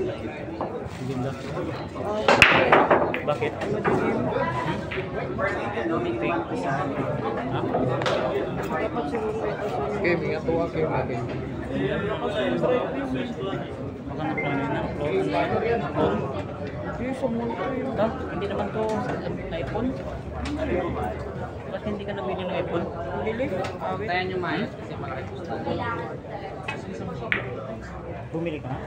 Ganda. Bakit? Okay, mingat tuwa kayo natin. Maghanap lang yun ng phone. Phone? Yung sa multo yun. Hindi naman to na iPhone? Ba't hindi ka nabili ng iPhone? Bili. Tayan nyo maayos kasi malaki po sa Bumili ka na?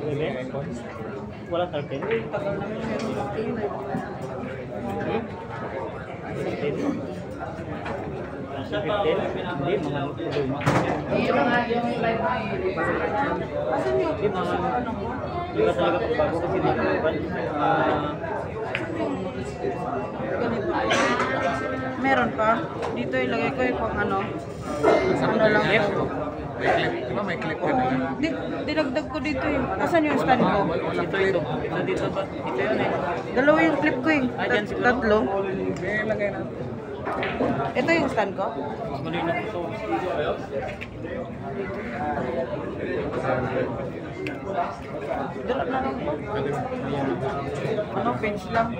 Bumili? Wala 13? Tagal namin meron ng email. Hmm? 15? 15? Hindi, mga luma. Yung mga yung live na Asan yung Hindi, mga ano mo? Hindi talaga pagbago kasi dito. Ah, Ganito. Meron pa. Dito ilagay ko yung pang ano. Ano lang Clip? to. May clip, di ba may clip ka na? Di, dinagdag ko dito yung, asan yung stand ko? ito, ito. Ito, dito ba? Ito yun eh. Dalawa yung clip ko eh. Ah, Tat-. Tatlo. Hindi, lagay na. Ito yung stand ko. Malino ko ito. Drop na lang po. Ano, pinch lang.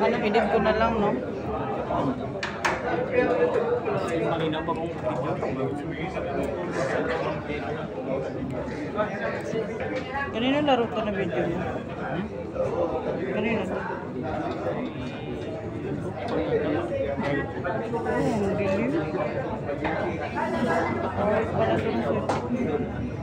Ano, edit ko na lang, no? Malinaw pa kung video. Kanino laro ko na video mo? Hmm? Kanino to? Oh. Ay, para sa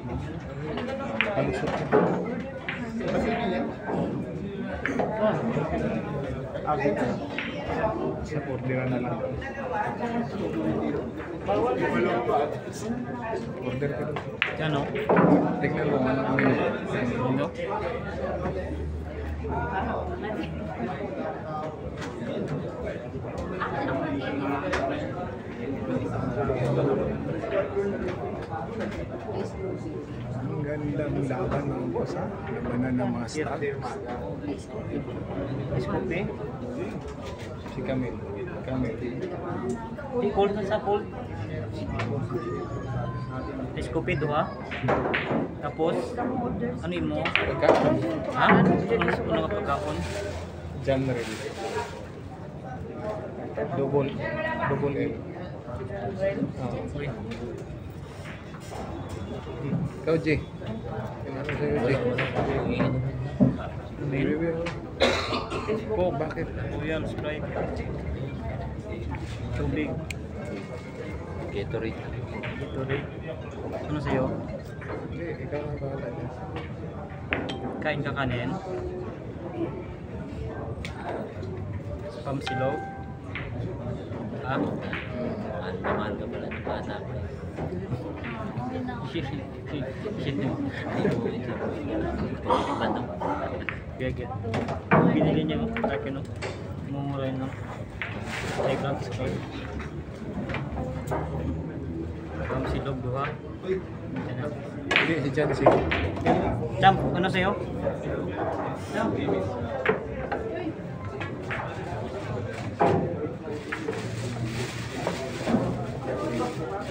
Palusot ka. Sa order na lang. Order ka doon. Ano? Tignan mo, ano ang menu. Ano? Ang gandang laban ng boss ha. Labanan ng mga staff. Si Camille. Camille. Di cold na sa cold. Scoopy duha. Tapos, ano yun mo? Pagkaon. Ha? Ano nga pagkaon? Genre. Double. Double L. Oh. Ikaw, J. Ano sa'yo, J? Mail. Po, bakit? Royal Sprite. Tubig. Gatorade. Gatorade. Ano sa'yo? Hindi, ikaw ang bahala dyan. Kain ka kanin. Spam silog. Ha? Andaman ka pala ng bata. Kaya get. Binili niya yung akin no. Mumura yun no. Playground store. Spam silog duha. Hindi, si Jancy. Champ, ano sa'yo?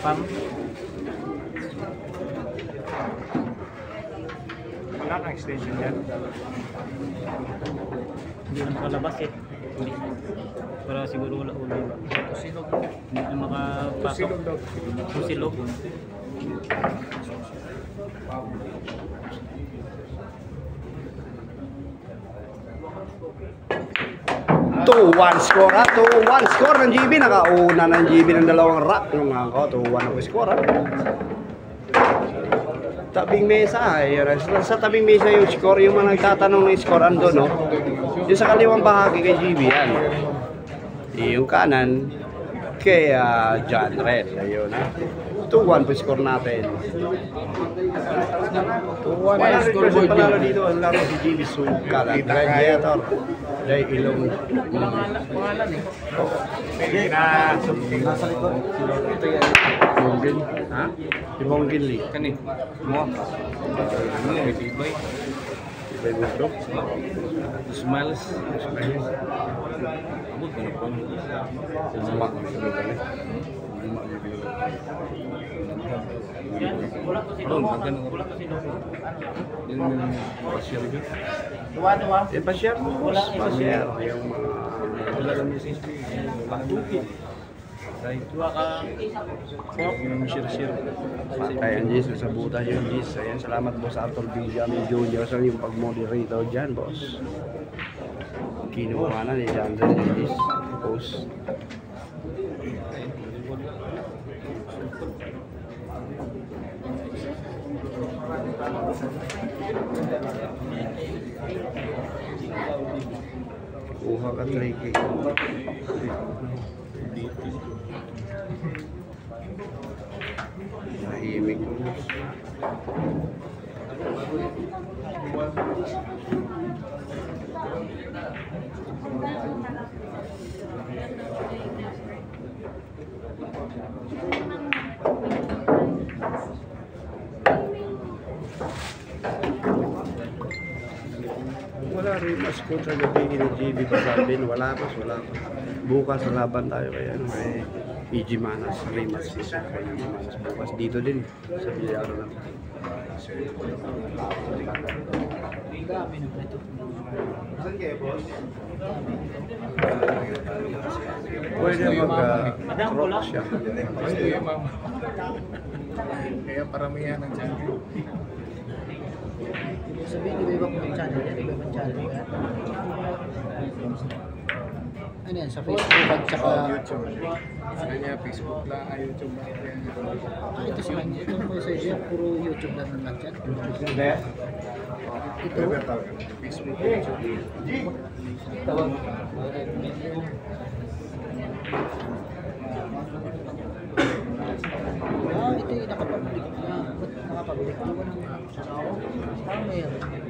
Pam? Wala kang extension yan. Hindi na makalabas eh. Hindi. Para siguro wala ulo. Silog. Hindi na makapasok. Silog daw. Susilog. Two one score ha. Two one score ng GB. Nakauna ng GB ng dalawang rack. Yung mga ko. Two one ang score ha. Tabing mesa. Ayun, sa, sa tabing mesa yung score. Yung mga nagtatanong ng score ando no. Yung sa kaliwang bahagi kay GB yan. Yung kanan kay ah, John Red. Ayun ha. 2-1 po score natin. 2-1 Wala ang rin scoreboard person panalo niyo. dito. Ang laro si Jimmy Sugal at Gladiator. Jay Ilong. Pwede na something. Monggin. Ha? Si Monggin Lee. Kani? Mo. Ano may tibay? Ibay mo bro. Smiles. Abot ka na po. Sama. Ano, magkano ka? Yung pasyal yun. Eh, pasyar mo. Wala. Pasyar. Yung mga... Wala kami sa SP. Bakit? Right. Yung sa. Ayan, salamat boss Arthur Benjamin Jr. sa yung pag-moderator dyan, boss. Kinuha na ni ni Jis. Post. Kuha ka 3K. Tahimik. Wala rin mas kontra gabi ni JB Basaldin. Wala pa, wala pa. Bukas sa laban tayo kaya ano, may PG Manas, si Sir PG Manas bukas. Dito din, sa Villaro lang. Pwede mag-crock siya. Ayun, ma'am. Kaya paramihan ng champion. Sabihin, di ba ibang channel yan? Iba ibang channel yan? Ano yan? Sa Facebook at saka... Oh, YouTube. Sa kanya, Facebook lang, ah, YouTube lang. Ah, ito sa kanya. Ito po sa iyo. Puro YouTube lang naman yan. Ito. Ito. Facebook, YouTube. Ah, ito yung nakapublic na. Ba't nakapublic? Di ba nang... Parang mayroon.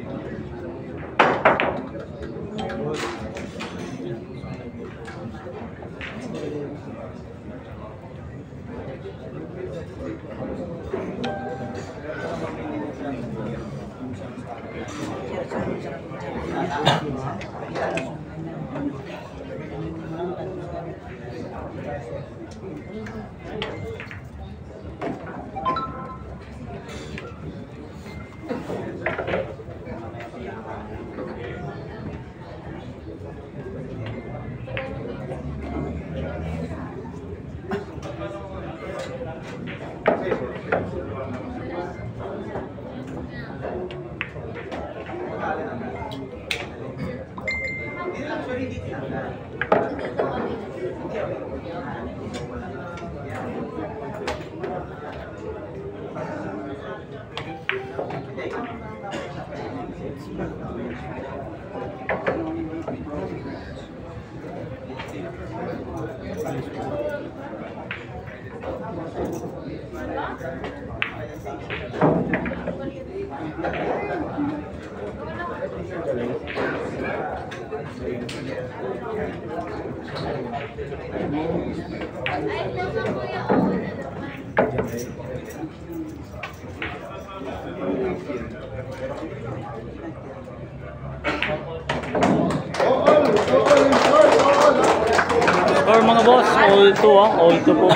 All 2 ah, all 2 po.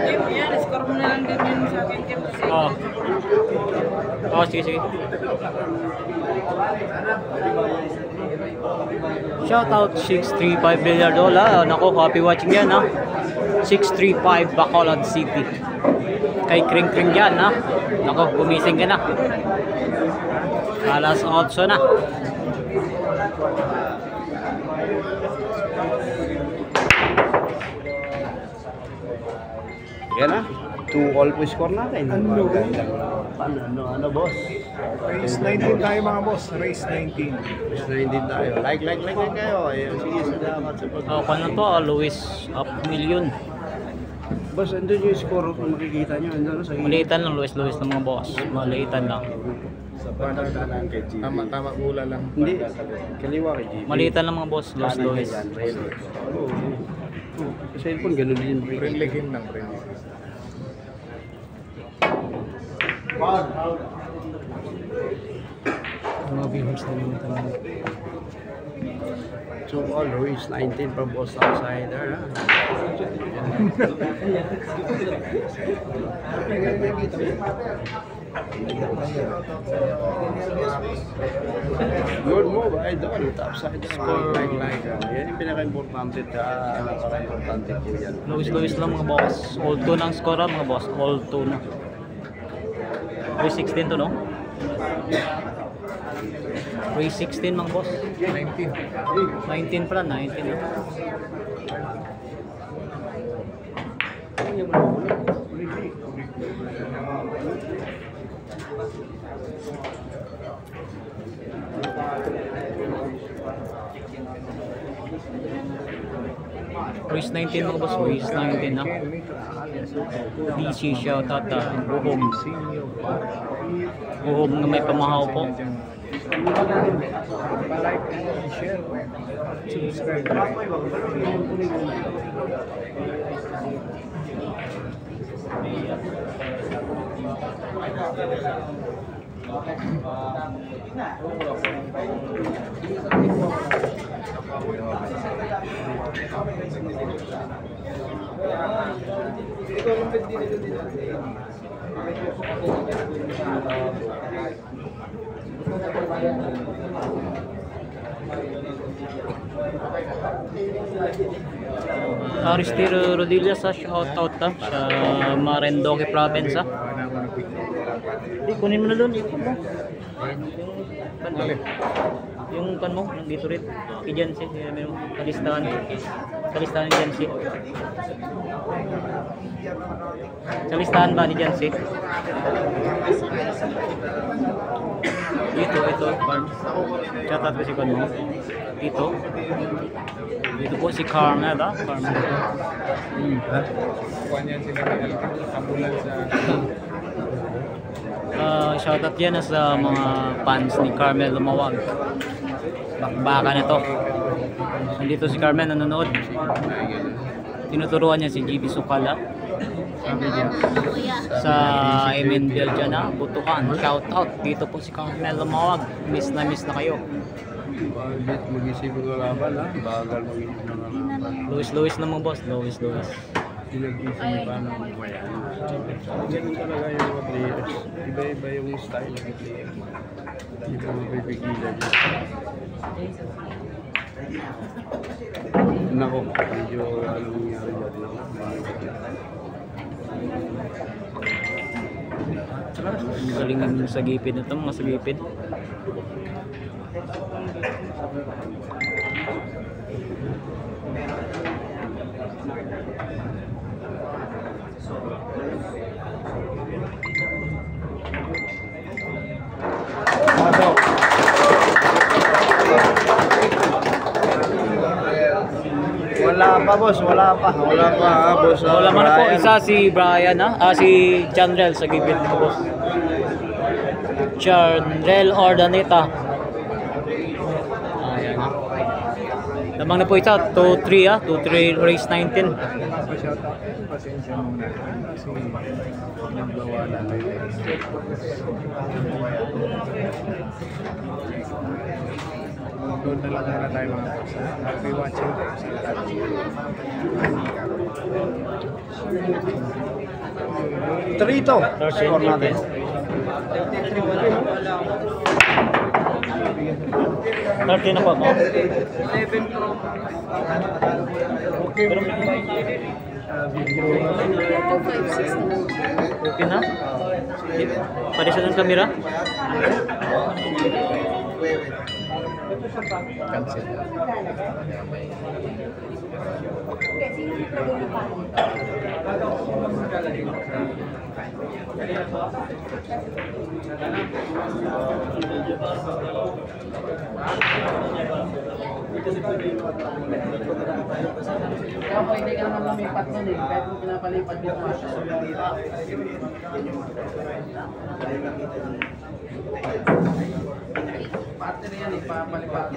Kim, yan, score mo na lang din yun sa akin, Ah. Oh, sige, sige. Shoutout 635 Villar Dola. Nako, happy watching yan ha. 635 Bacolod City. Kay Kring Kring yan ha. Nako, gumising ka na. Alas 8 na. Yan na. 2 all po score natin. Ano? Ano, ano, ano, boss? Race 19 tayo mga boss. Race 19. Mas na hindi tayo. Like, like, like, like kayo. Ayan, sige, salamat sa pag- Oh, kano to? Ah, Luis up million. Boss, andun yung score kung makikita nyo. Andun sa Maliitan lang, Luis-Luis ng mga boss. Maliitan lang. Tama, tama gula lang. Hindi, kaliwa kay JB. Maliitan lang mga boss, Kanan Luis-Luis. Jan Rel. Oo. Sa cellphone, ganun din. Prinligin lang, prinligin. Mga viewers na yung tanong. So, Luis, 19 from Boss Outsider. Ha? Good move, idol. Topside score. Like, like. Yan yung pinaka-importante. ah, Napaka-importante po yan. Luis-Luis lang mga boss. All 2 ng score mga boss. All 2 na. 316 to no? 316 mga boss. 19. 19 pala, 19 na. Race 19 mga boss, race 19 na. DC shoutout ah, Buhom. Buhom na may pamahaw po. Aristiro Rodillas sa shoutout ah, sa Marindoque province ah. Hindi, kunin mo na doon. Ikaw mo. Pan mo. Yung pan mo, nandito rin. Kay Jansi, eh, may kalistahan. Kalistahan ni Jansi. Sa listahan ba ni Jansi? Dito, ito, pan. Shoutout ko si pan mo. Dito. Dito po si Carmel ah. Carmel. Hmm. Kuha niyan sila ni ano, ambulan sa... Uh, shoutout yan sa mga fans ni Carmel Lumawag. Bakbaka na to. Nandito si Carmel nanonood. Tinuturuan niya si GB Sukala. Sa Emin Biljana, Butukan. Shoutout. Dito po si Carmel Lumawag. Miss na miss na kayo. Bakit mag-isip ng laban, ha? Bagal mag-isip ng laban. Luis Luis na mga boss. Luis Luis. Pinag-isip pa ng bayan. Ganun talaga yung mga players. Iba-iba yung style ng player. Hindi mo mapipigilan yun. Nako, medyo anong nangyari dyan lang. Galing sa gipid na to, mga sa gipid. Wala pa boss, wala pa. Wala pa ha, boss. Wala man na po, isa si Brian ha, ah, si Chanrel sa gipid mo boss. Chanrel Ordaneta. Ayan. Lamang na po isa, 2-3 ha, 2-3 race 19. Pa-shout out. Pasensya muna. Kasi nagbawa na tayo. Doon na lang muna tayo mga boss. ha? Happy watching tayo sa lahat. Trito. Score natin. 30 na po mo. 11 Pro. Okay na? Parisan ng kamera? Cancel. Kaya may... Kaya pwede ka naman lumipat nun eh. Kahit mo pinapalipat dito. Partner yan eh, papalipat.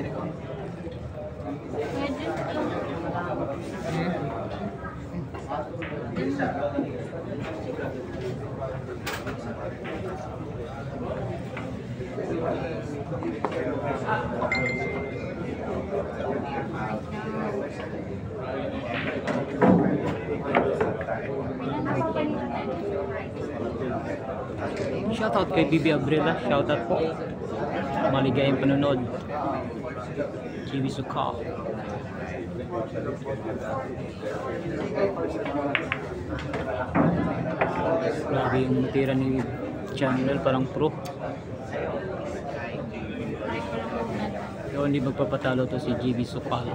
Shoutout kay Bibi Abrela. Shoutout po. Maligayang panonood. Kiwi Suka. Grabe yung tira ni Channel, parang pro. Pero hindi magpapatalo to si GB Sukal.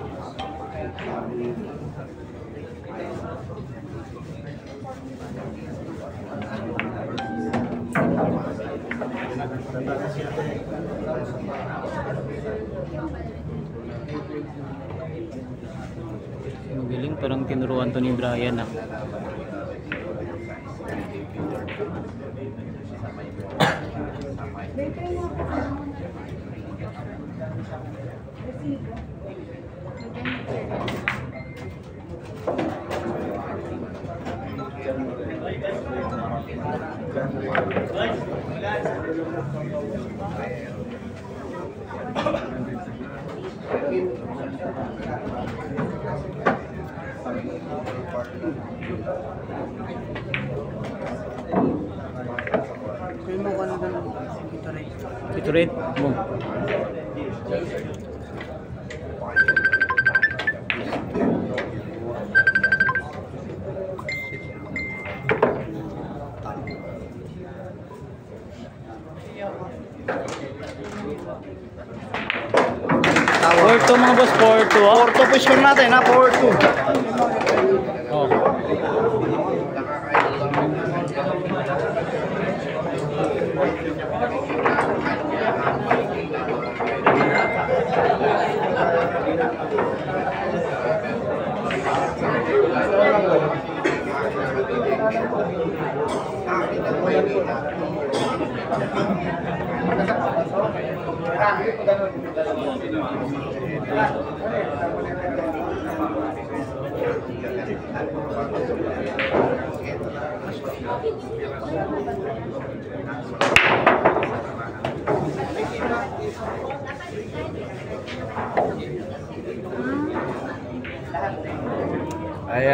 Magaling, parang tinuruan to ni Brian ah. Kaya mo ko na doon. Ito rin. Ito rin mo. Four two mga boss, ah. Porto po score natin ha, Porto. Ayan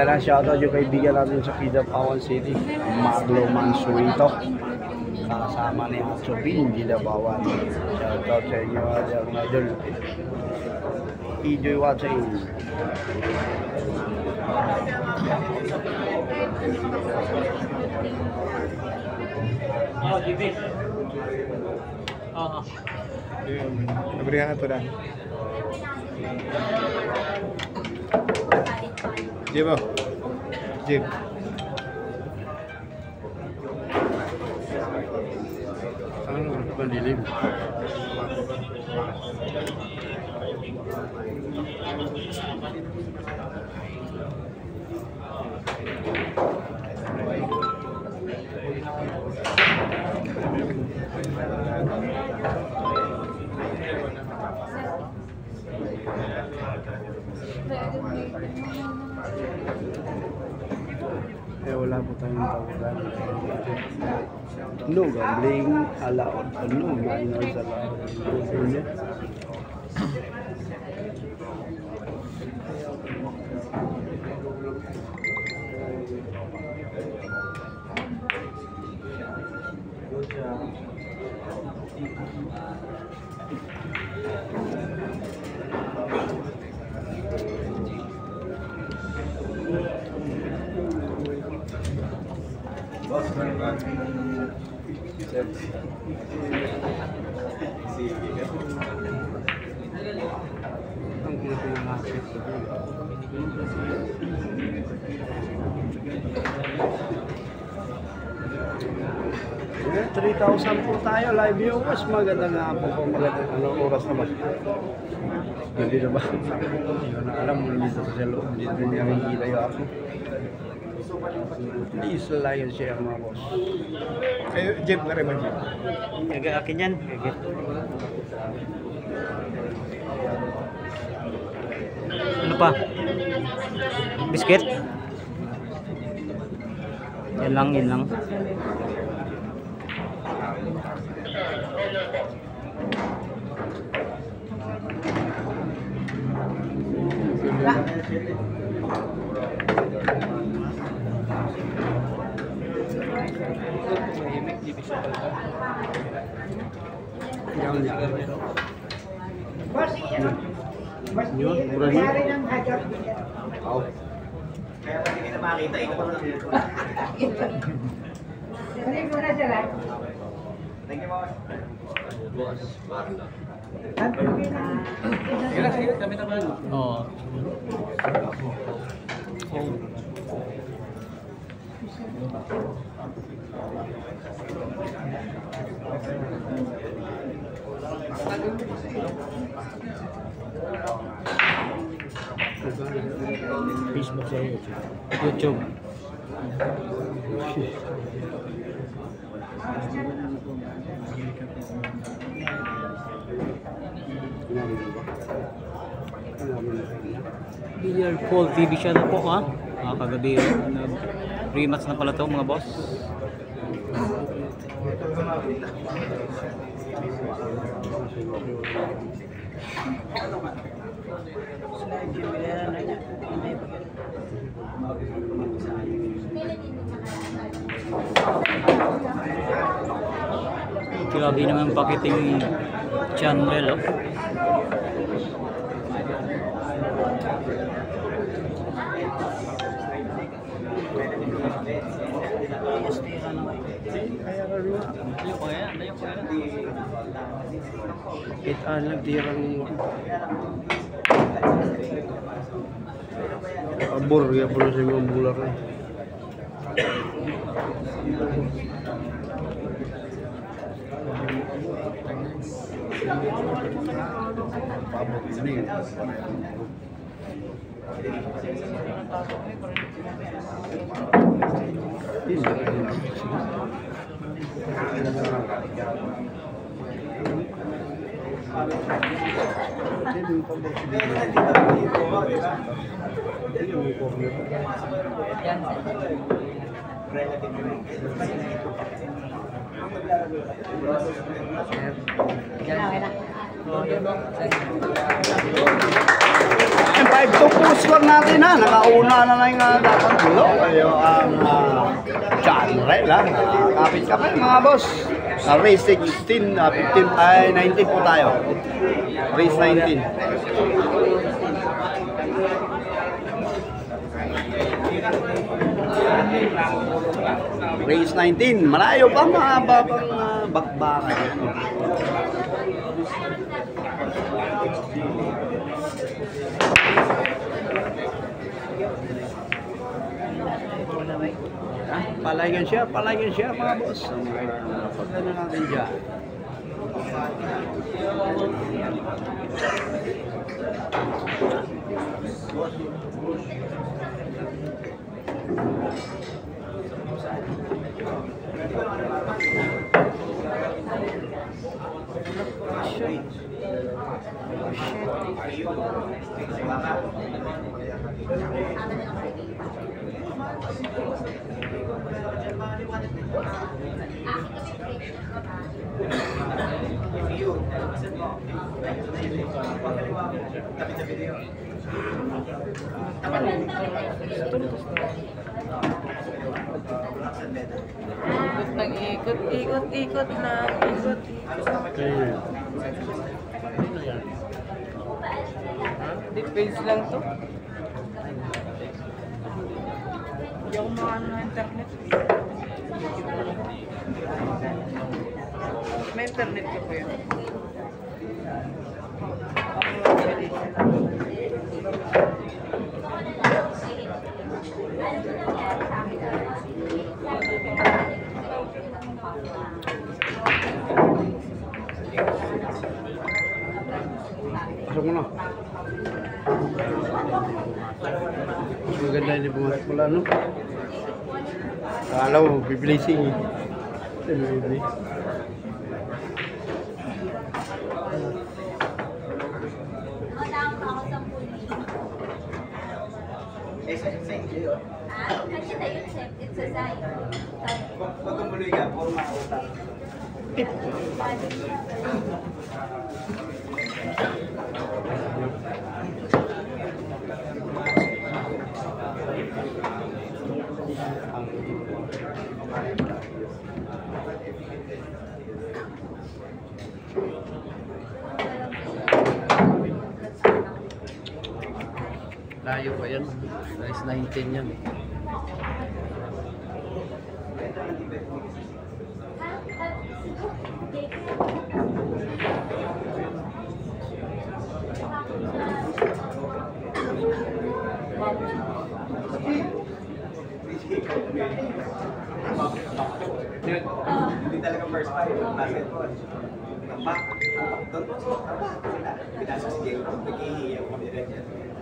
ang shoutout yung kaibigan natin sa Kidapawan City, Maglo Mansuito. Kasama ni Atso Bin, Kidapawan. Shoutout sa inyo, Adel Idol. Enjoy watching. Oh, GB. Ah, ah. Nabrihan na to na. Jib oh. Madilim. Eh, wala po tayong tawagan. No gambling allowed. Uh, no minors allowed. Thank you. Ang gulo ng mga Three thousand po tayo live viewers. Magandang hapon po. Magandang anong oras naman? Hindi na ba? Hindi na alam. Nandito sa loob. Hindi na niya hindi tayo ako. Please like and share mga boss. Eh, Jeep na rin ba, Jeep? Gaga akin yan. Gaga. Ano pa? Biscuit? Yan lang, yan lang. Yan yan. Yun, mura yun. Wow. Oo. Facebook sa YouTube. YouTube. Billiard Paul TV siya na po ha. Ah, kagabi nag rematch na pala to mga boss. Grabe naman pakiting channel oh. Piyestera na kayo. Layo pa yan, layo pa yan. It ah, nagtirang Abor, ya pula sa mga bular eh. Pabot na yun. Yung 5 to po score natin ha. Nakauna na na yung uh, dapat dulo. Kayo ang uh, genre lang. Uh, kapit ka pa mga boss. Uh, race 16, uh, 15, ay 19 po tayo. Race 19. Race 19. Malayo pa mga babang uh, bakbakan. Ha? Palayan siya, palayan siya mga boss. Pagkano natin dyan. Ikot ng ikot, ikot, ikot na, ikot, ikot. Depends lang to. Hindi ako maano ng internet. May internet ka po yun. Pasok mo na. Mas maganda hindi pumasok pala, no? Akala mo, bibilising eh. Ano Esa es é sentido. Ah, kasi tayo chef, it's a sign. Kung tumuloy ka, puro. Layo pa yan. Guys, 19 yan. Hindi talaga first time. Basketball. Tambak. Doon po sa tambak. Pinasok si Diego. Nag-iiyaw kami rin yan.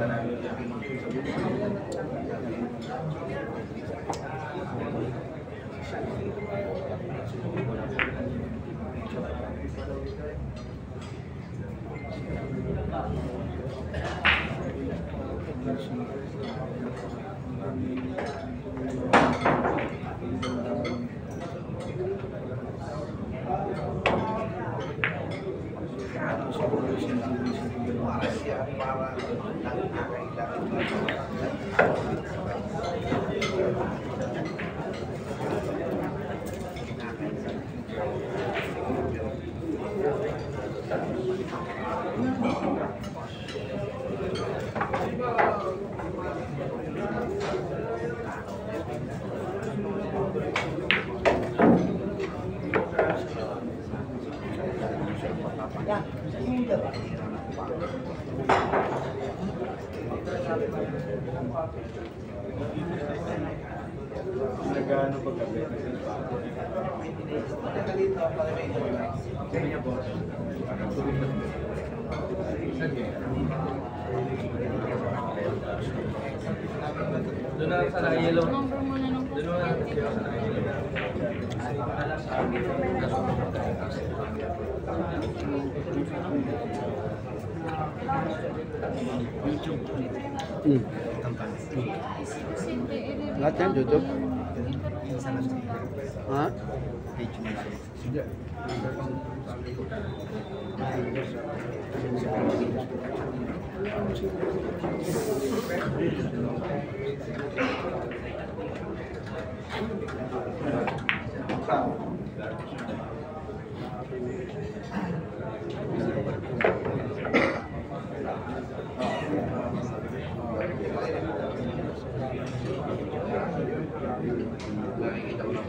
meron siya ay Hmm. Lahat yan, YouTube. Ha? Ilan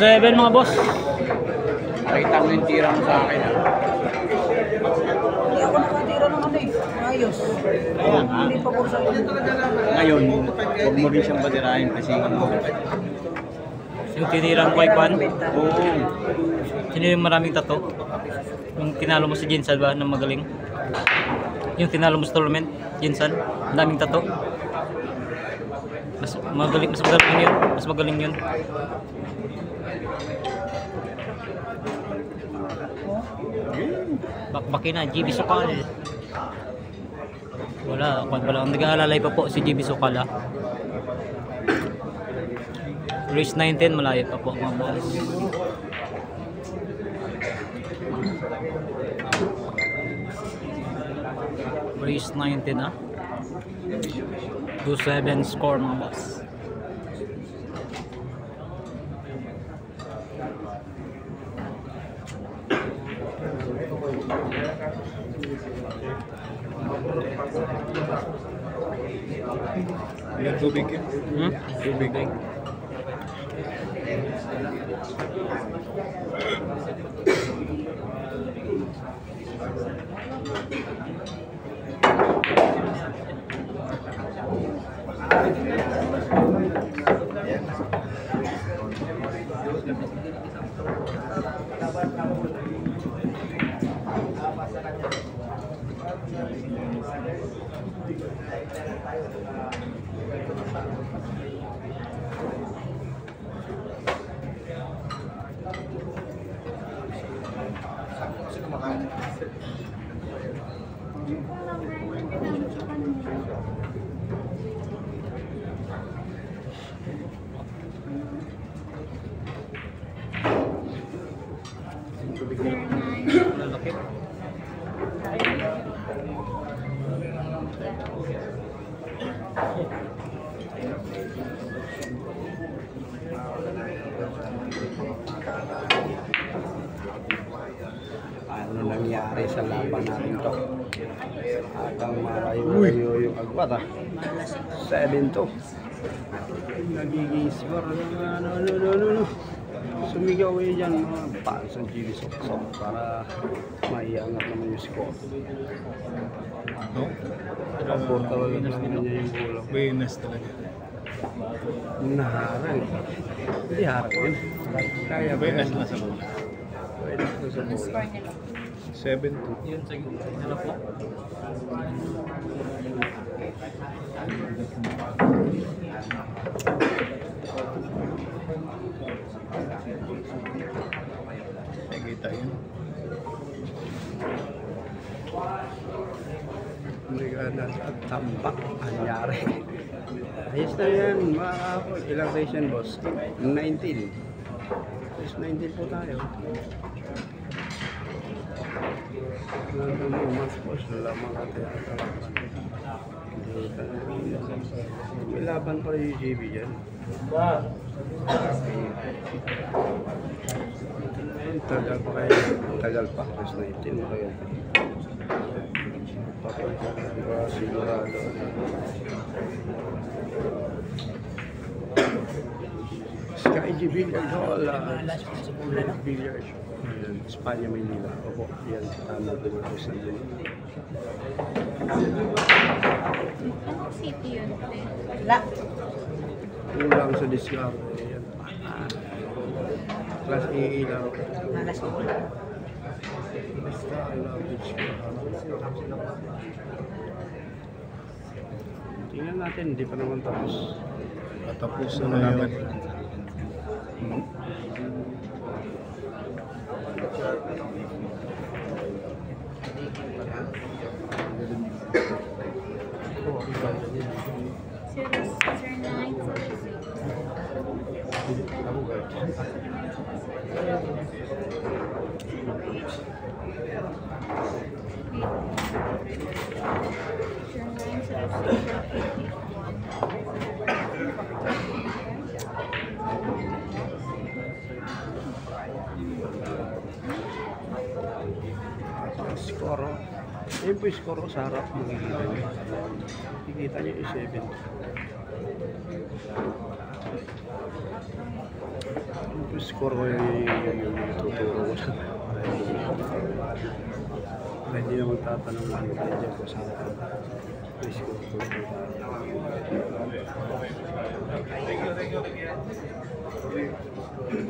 7 mga boss. Nakita mo yung tira mo sa akin. Ah. Hindi ako nakatira ng ano eh. Ayos. Ayan, ah. Hindi pa ko sa Ngayon, huwag mo rin siyang badirahin kasi yung tinirang white pan. Oo. Sino yung maraming tato? Yung tinalo mo si Jinsan ba ng magaling? Yung tinalo mo sa tournament, Jinsan, daming tato. Mas magaling, mas magaling yun. Mas magaling yun. Bakbakin na, GB Sukal. Wala, kwan pa lang. Nag-aalalay pa po si GB Sukal ah. Race 19, malayo pa po mga boss. Race 19 ah. 2-7 score mga boss. Ilan tubig yun? Hmm? Tubig. Lalaki. 7-2. Nagiging score. Ano, ano, ano, ano, ano. Sumigaw eh dyan mga fans ng GB Soksok para maiangat naman yung score. No? Kapot talaga naman niya yung. Buenas talaga. Naharang. Hindi harang yun. Kaya ba Buenas yan? na sa bola. Buenas na sa Ano bola. score nila? 7-2. Yun sa ano po? Nakikita yun. Nagana at tambak anyari. Ayos na yan mga kapol. Ilang days yan boss? 19. Yes, 19 po tayo. Nandun mo mas boss. Lamang ka tayo. Hindi ka na- May laban pa rin yung GB dyan. Tagal pa kayo. Tagal pa. Mas 19 tagal pa. Diba, sigurado. Sky G Billiard Hall. Billiard. Ayan, Espanya, Maynila. Opo, yan. Tama po yung isa din. Anong city yun? Wala. Kulang sa. Ah, Class A lang. Alas ko. Basta, I love. Tingnan natin, hindi pa naman tapos. Patapos na naman. Hmm? Oh. Ayun po yung score oh, sa harap. Makikita nyo. Makikita nyo yung 7. Ayun po yung score ko yung, tuturo ko sa hindi na magtatanong lang tayo dyan kung saan ka.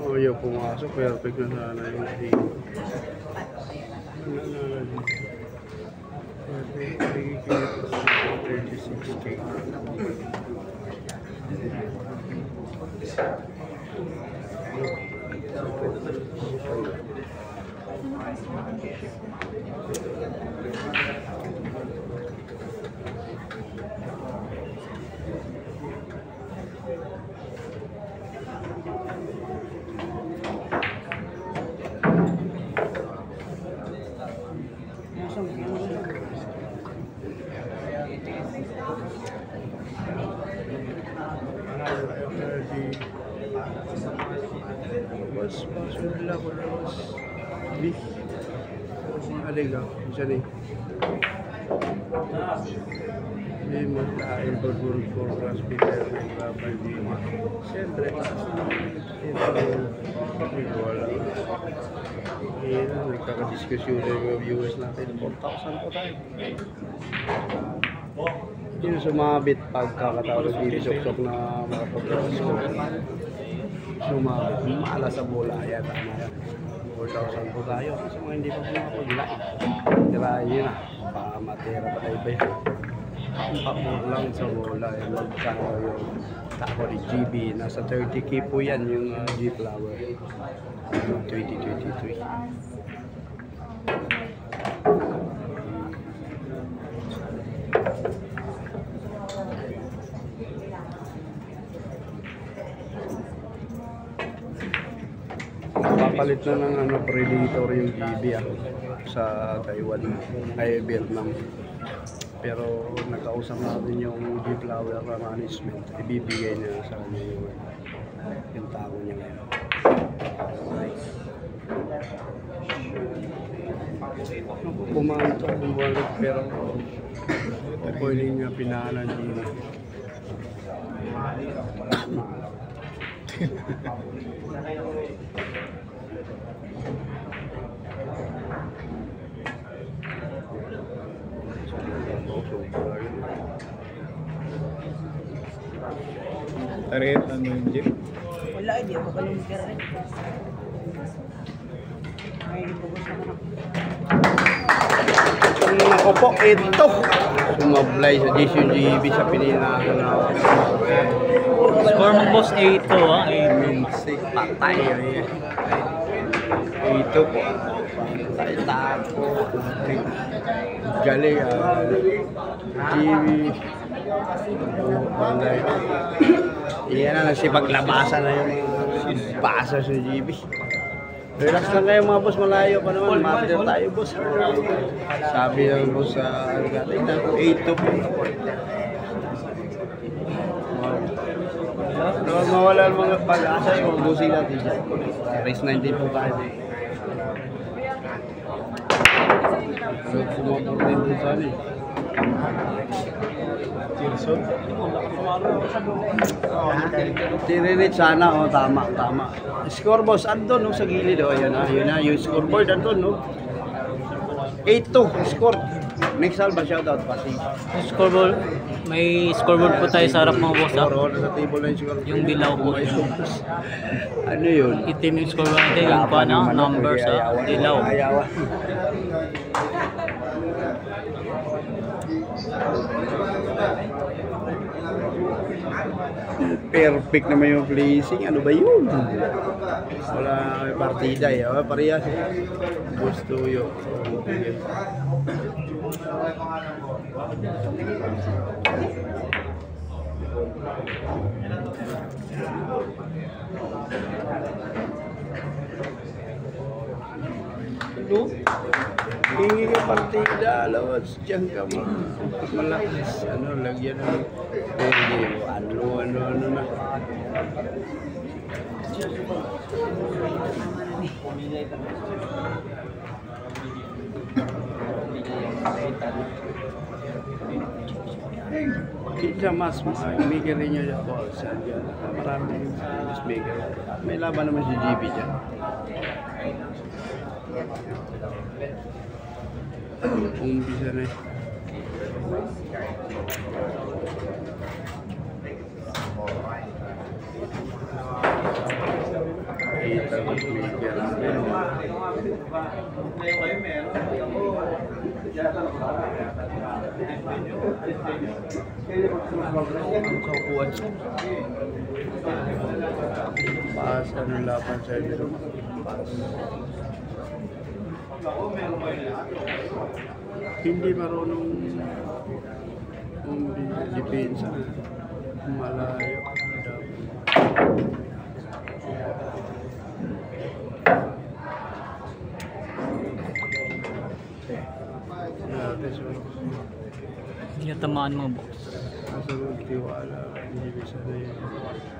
Oh, yung pumasok. Perfect na sana yung team. Nanalo. 36K. Mas masunod lang ako na mas beef. Aliga, isa ni. May magkain pagburog ko ras Peter na ibaban di Siyempre, ito wala. Ngayon, nagkakadiskusyon na yung viewers natin. 4,000 po tayo. Yung sumabit pagkakatawag ng sok-sok na makapag-score. Sumabit. Maala sa bola. Ayan, tama yan. 4,000 po tayo. Sa mga hindi pa po nakapag-like. Tirahin nyo na. Baka matira pa tayo ba yun. Ang pakmur lang sa bola. Eh, magkano yung tako GB. Nasa 30k po yan yung uh, G-Flower. Yung 2023. Papalit na ng ano, predator yung GB ah, sa Taiwan ay Vietnam. Pero nakausap natin yung G-Flower management. Ibibigay niya sa kanya yung, yung tao niya ngayon. Naku, Pumanto, bumalik pero pwede niya pinahanan GB. Tarit, ano yung jeep? Wala, hindi ako kalumikir rin. May ibugos naman ako. Ako po, ito. Sumablay sa GCGB sa pininahan na ako. Score mo boss 8 to ah. 8. Music, patay. ay. Ito po. Patay tapo. Galing ah. GB. Iyan na, nagsipaglabasan na yung basa sa GB. Relax lang kayo mga boss, malayo pa naman. Master tayo boss. Sabi ng boss sa ano natin, 8 to po. No, mawala ang mga pag-asa yung ubusin natin dyan. Race 19 po tayo. So, sumapot din sa ano Tirson? Tinirit sana, oh, tama, tama. Score boss, andun no, sa gilid, oh, yun na, yun na, yung scoreboard andun, no. 8-2, score. Next Alba, shoutout pa si Scoreboard. May scoreboard po tayo sa harap mga boss ah. Oh, table na yung dilaw po. ano yun? Itim yung scoreboard natin. Yung pa na, numbers ah. Dilaw. Ayawan. Perfect naman yung placing. Ano ba yun? Wala may partida eh. Oh, parehas. Gusto yun. No? Hingi ka partida, alawas, diyan ka mo. Ano, lagyan ng pwede, ano, ano, ano na. Kinsa mas maker rin nyo yung balls. Yan. Marami mas maker. May laban naman si GB dyan. Umpisa na eh. Kita mas maker. Paas ka ng laban sa iyo. Hindi marunong um, depensa. Malayo. Grabe, so, Hindi na tamaan mga boss. nasa tiwala. Hindi bisa na yun.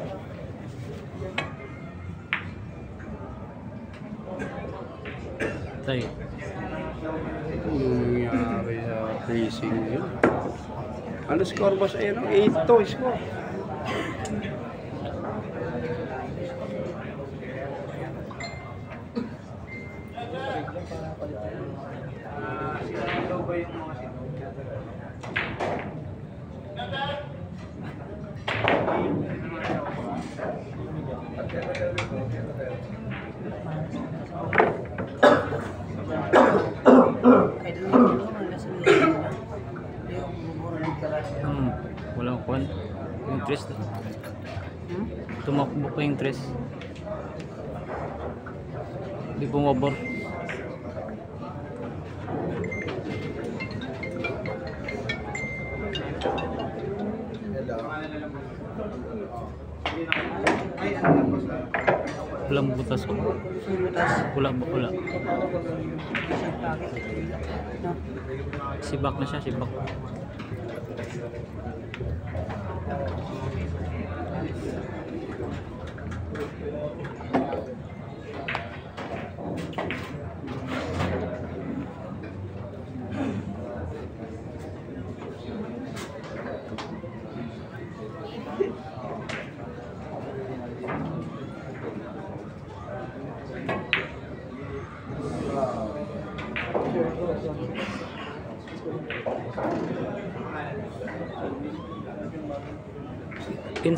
Ano score boss? Ayun, 8-2 score. Kahit ano yung ano, wala sa mga hindi ako bumura ng karas. Hmm, walang kwan. Yung tres. Hmm? Tumakbo pa yung tres. Di bumabor. Walang butas ko. Wala ba? No? Sibak na siya, sibak.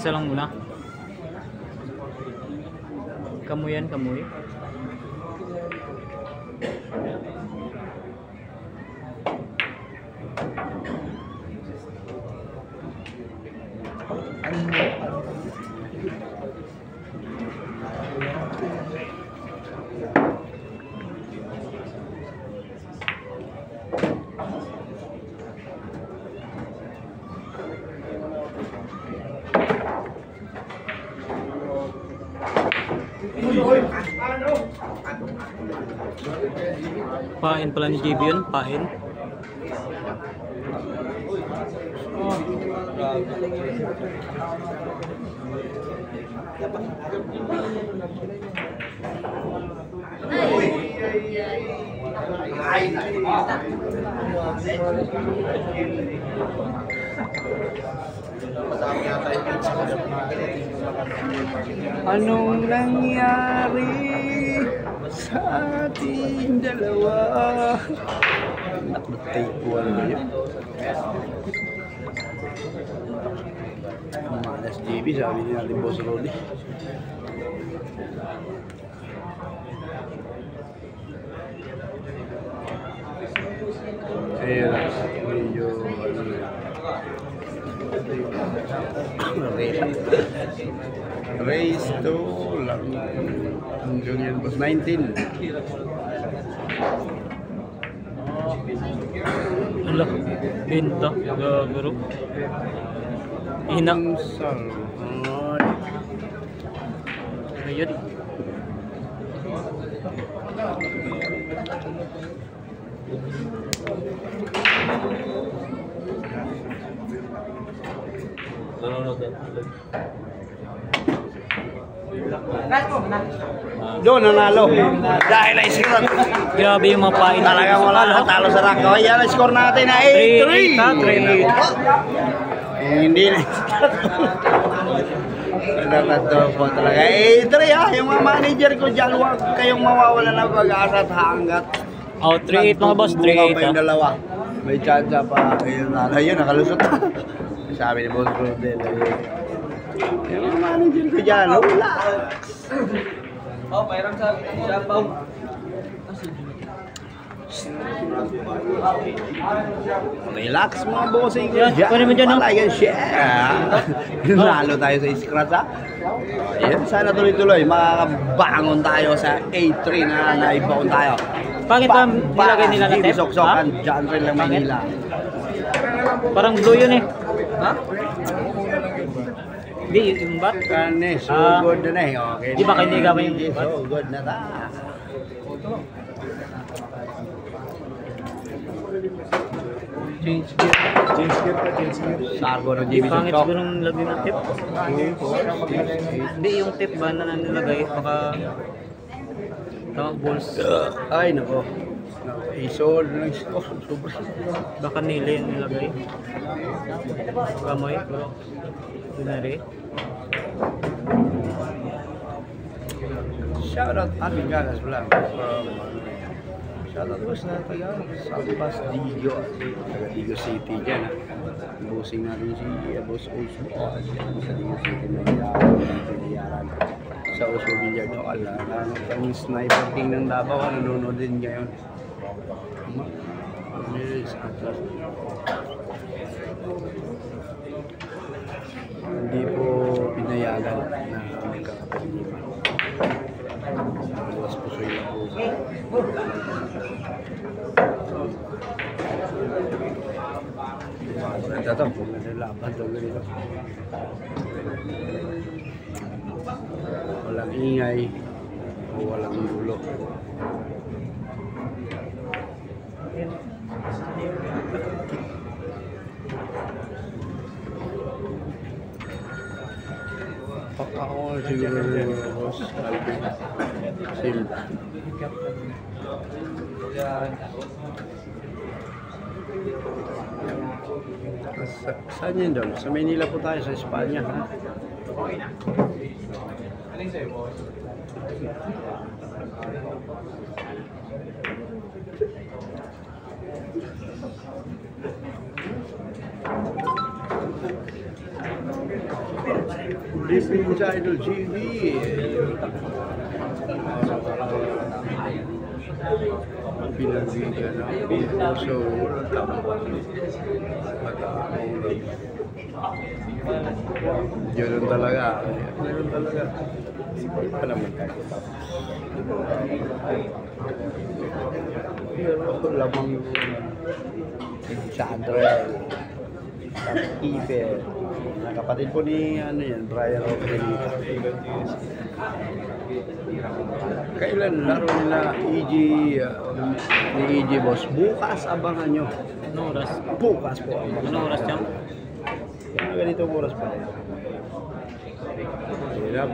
Pinsa lang muna. Kamu yan, kamuy. Ni JB yun, pain. Anong nangyari sa ating dalawa? One na yun. Malas JB, sabi niya natin Boss Roddy. Kaya medyo ano na. Race to yan boss 19. Ala, binta, gagaro. Ina. Sal. Ayun. Doon nanalo. Dahil ay sirat. Grabe yung mga pain. Talagang wala nakatalo sa rank. O yan ang score natin na 3-8 ha, 8-3. 3-8. Hindi na. Nakatawa po talaga. 8-3 ha. Yung mga manager ko dyan, huwag kayong mawawala ng pag-asa at hanggat. Oh, 3-8 mga boss, Nagbubuka 3-8 pa yung ha. dalawa. May chance pa. Ayun, ayun, nakalusot. Sabi ni Boss Rodel. ayun. Yung manager ko dyan, wala. Relax mga bossing ko Yan, dyan. kunin mo dyan, no? Palagyan share. Nalo tayo sa scratch ha. Ayan, sana tuloy-tuloy. Makakabangon tayo sa A3 na naibaon tayo. Pangit ba nilagay nila na tape? Sok-sokan, dyan rin lang? Manila. Parang blue yun eh. Ha? Di, yung bat? Kane, so Ah. good na eh. Okay. Di ba kiniga ba yung- So good na ta. Change gear. Change gear pa, change gear. Sargo ng JB pangit Sok. siguro ng lagay ng tip. Hindi, yung tip ba na nilagay, baka tama balls. Ay, nako. Isol, oh, sobra. Baka nili yung nilagay. Kamoy. Dinari. Shoutout Ating Gagas Vlog. From Shoutout ko sa taga Salpas Digo. Taga Digo City dyan Busing natin si uh, Boss Osmo. Sa Digo City na yaran pinayaran sa Osmo Villard Hall kang sniper king ng Davao nanonood din ngayon. Ramirez Atlas. Hindi po pinayagan na magkakapaliman Luwas po sila po. Ito to, kung nalaban to ganito. Walang ingay o walang dulo. Ako siguro yung boss Alvin Silva. Sa, saan yun doon? Sa Manila po tayo, sa Espanya. Ha? Philippines Idol TV. Pinagbigyan ng tambang mag-aamulan. Ganun talaga. Ganun talaga. Hindi pa naman kakita. Pero lamang yung Keeper, na kapatid po ni ano yan, Brian Rogelita. Kailan laro nila EG, uh, ni EG Boss? Bukas abangan nyo. Anong oras? Bukas po abangan. Anong oras yan? Mga ganitong oras pa rin.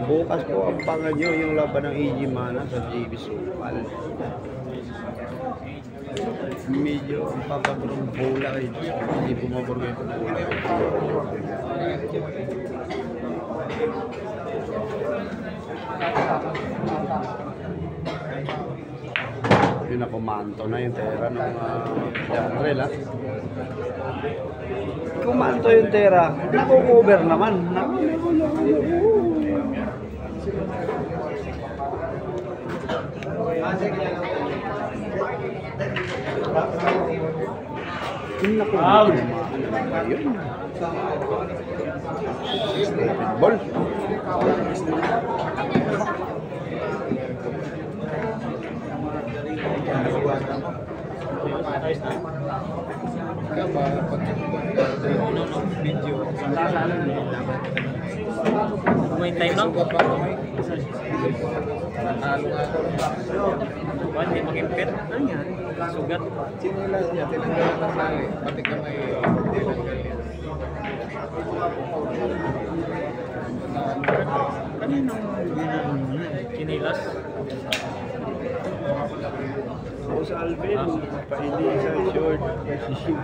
Bukas po abangan nyo yung laban ng EG Mana sa JB Supal. Medyo ang papagrong bola kayo. Hindi pumabor kayo ng bola. Yun na kumanto na yung tera ng uh, Janrel ha. Kumanto yung tera. Naku-cover naman. Naku Yung naku-cover naman. Yun. Ball. May time lang? Kuhan, hindi mag-impit. Ano yan? Sugat. Sinilas niya, tinanggalan ng sali. Pati kamay, tinanggal niya. Kaninong ginagawa? Kinilas? O sa Alvin, paili sa short, si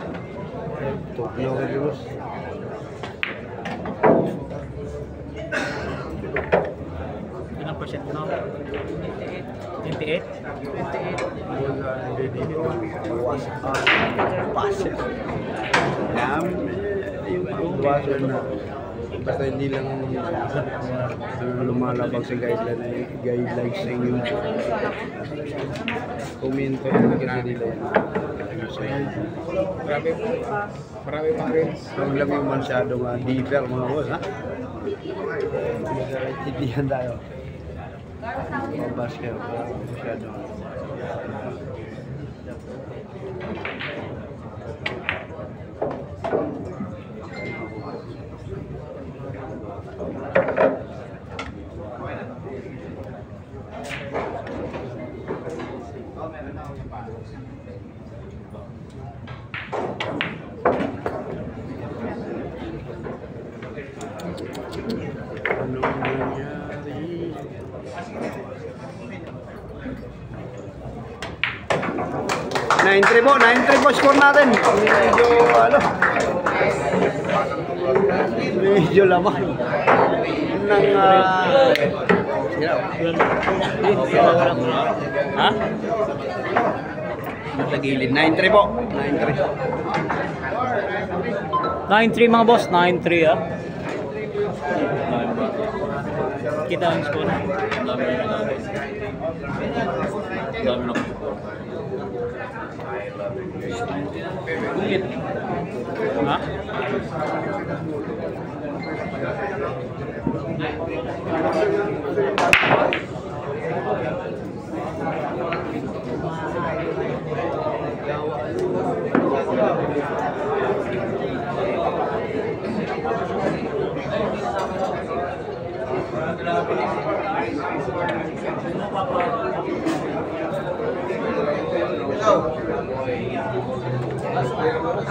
ka Diyos. Ilang percent na? 28? 28. Buwas ang passer. Yan, yung pagbuwasan na. Basta hindi lang uh, lumalabag sa guideline, guidelines sa YouTube. Komento yung. Ano sa Marami po. Marami pa rin. Huwag lang yung masyadong uh, deeper mga boss, ha? Intindihan tayo. Mga basket, masyadong. Anong 9-3 po, 9-3 po score natin. Medyo, ano, medyo lamang. Ng, ah, ha? Nasa gilid, 9-3 po, 9-3. 9-3 mga boss, 9-3 ah. Kita ang score. liệt đó Thank you.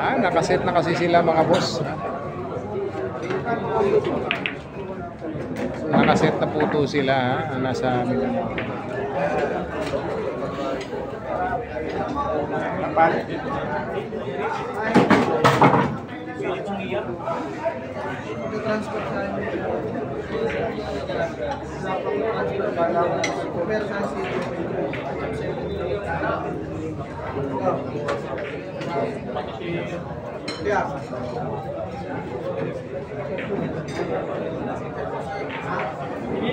Ah, nakaset na kasi sila mga boss. Nakaset na po to sila ha. Nasa Ya. Ini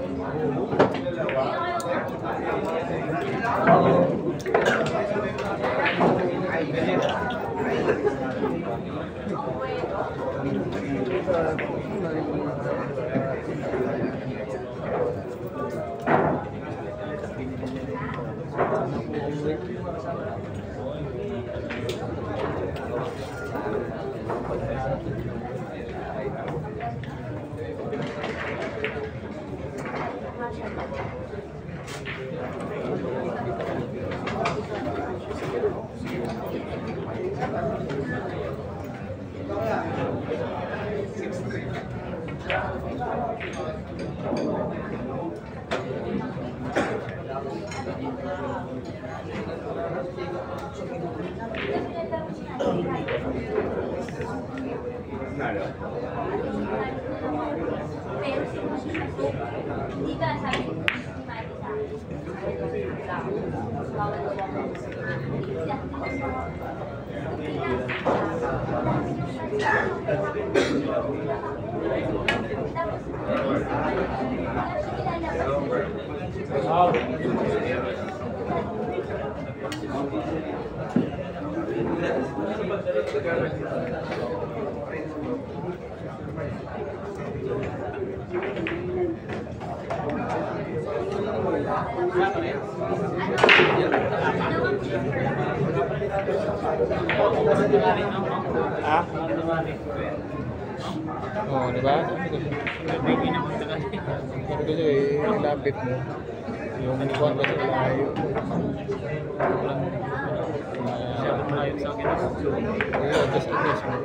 Hindi Ha? Oo, di ba? Pero kasi eh, lapit mo. Yung kuwan kasi malayo. Masyadong malayo sa akin. Oo, just adjust mo.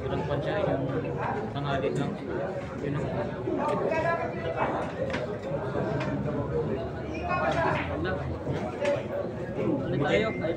Ilan pa siya, yung tanghali lang. Yun ang... Ano 没有没有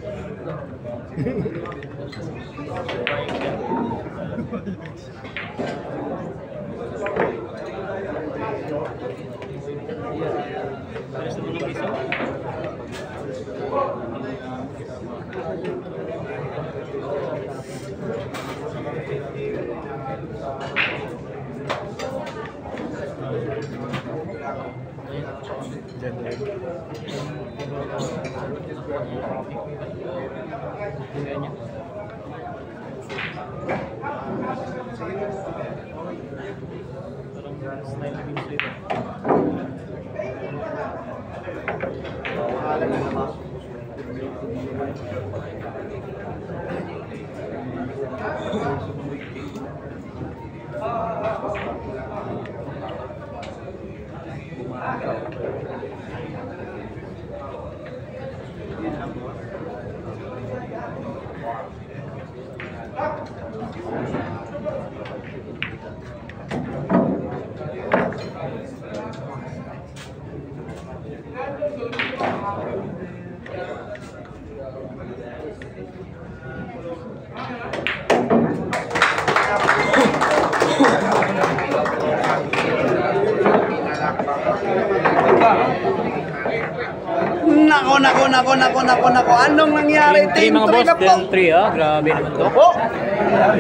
Nako, nako, nako, nako, nako, nako. Anong nangyari? Team 3 mga boss, na. Team 3 ah. Grabe naman to. Opo.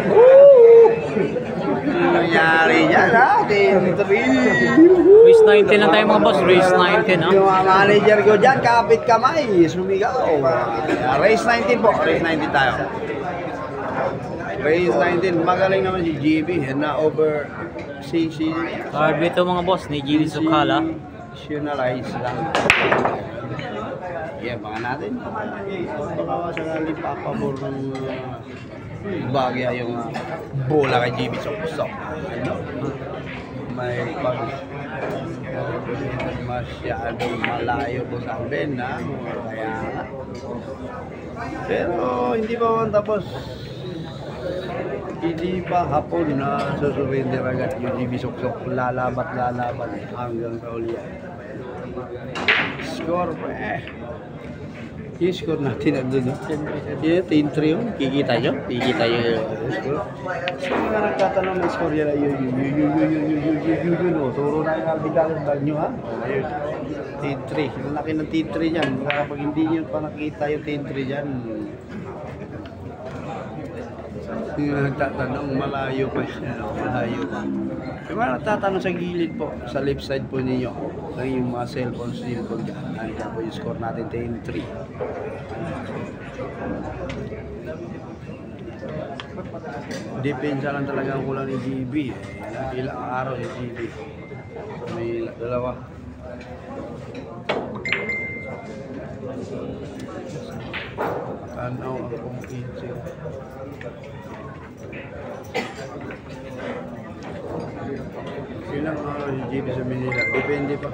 Woo! Nangyari dyan, ha? Team 3. Race 19 lang tayo mga boss, race 19 ah. Yung mga manager ko dyan, kapit kamay, sumigaw. Ah, Race 19 po, race 19 tayo. Race 19, magaling naman si GB na over si si Carby to mga boss, ni Jimmy Sukala. Nationalize lang. Yeah, baka natin. Baka sakali papabor ng uh, bagya yung uh, bola kay GB Sok-Sok. Ano? May pag masyadong malayo po sa amin na kaya pero hindi pa man tapos hindi pa hapon na susurrender agad yung GB Sok-Sok lalabat lalabat hanggang sa ulian score pa eh. Yung score natin nandun yung team 3 yun kikita nyo? Kikita nyo yung score. So mga nagtatanong ng score yan yun yun yun yun yun yun yun yun yun yun yun oh. turo na yung albigalan bag nyo ha? Ayun. Team 3 yung laki ng team 3 dyan. Kapag hindi nyo pa nakita yung team 3 dyan yung nagtatanong, malayo pa siya. Malayo pa. Yung mga nagtatanong sa gilid po, sa left side po ninyo, ng yung mga cellphones ninyo po dyan. Nandiyan po yung score natin, 10-3. Depensa lang talaga ang kulang ni GB. Eh. Ilang araw ni GB. May dalawa. Tanaw ang kong 15. Yun ang mga jeep sa Manila. Depende pa.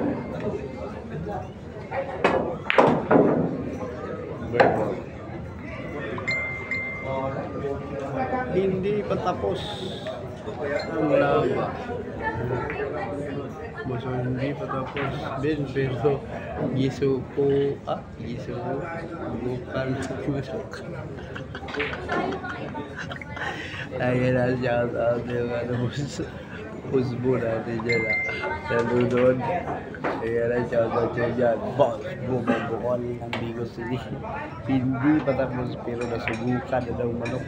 Hindi pa tapos ang laba. Boso hindi pa tapos. Ben, pero giso po. Ah, giso po. Bukan masok. Ayan na siya. Ayan na siya. أسبوع نتيجة تلودون يا رجال نتيجة bos bukan bukan yang bigo sini hindi patapos pero nasubukan na daw manok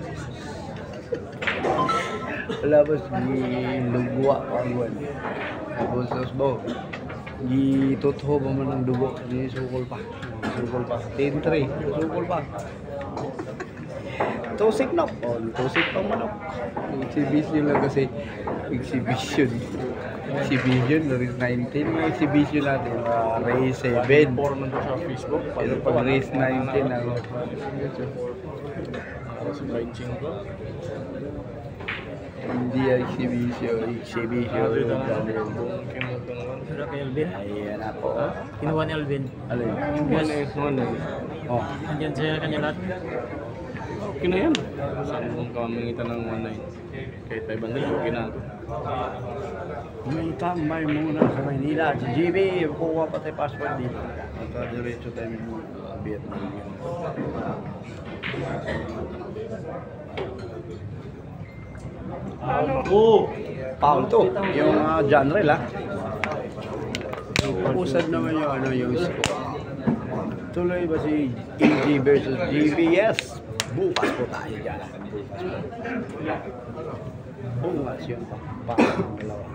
labas ni lugwa pangwan tapos tapos bo bos ba man ang dugo ni sukol pa sukol pa tintri sukol pa Tusik na po. Tusik pa manok. Exhibition lang kasi. Exhibition. Exhibition. Race 19. Yung exhibition natin. Uh, race 7. sa Facebook. Pero pag race 19 ako. Hindi exhibition. Exhibition. Alvin. Ayan na po. Kinuha ni Alvin. Alin? Yes. Oh. Andyan sa kanya lahat. Okay na yan. Saan kung kamangitan ng 1.9? Kahit 500, okay na. May tambay muna sa Maynila. Si GB, kukuha pa tayo passport dito. At diretso tayo ng Vietnam. Paul to. Yung uh, genre la. Usad naman yung ano yung score. Tuloy ba si EG versus GBS? Bukas po tayo dyan. Bukas yung pakpak ng dalawa.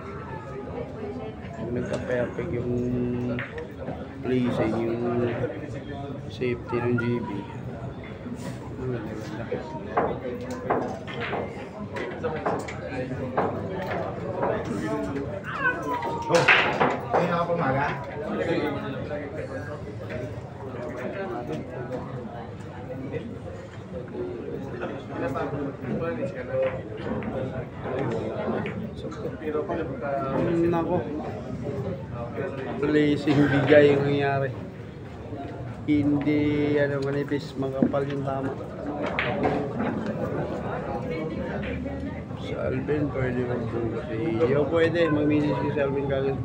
Kung nagka-perfect yung placing, yung safety ng GB. Ang ganda. Mm, Nako. Placing bigay yung nangyari. Hindi ano manipis, makapal yung tama. Si Alvin pwede magbukas. Iyo pwede, mag-message si Alvin kagad.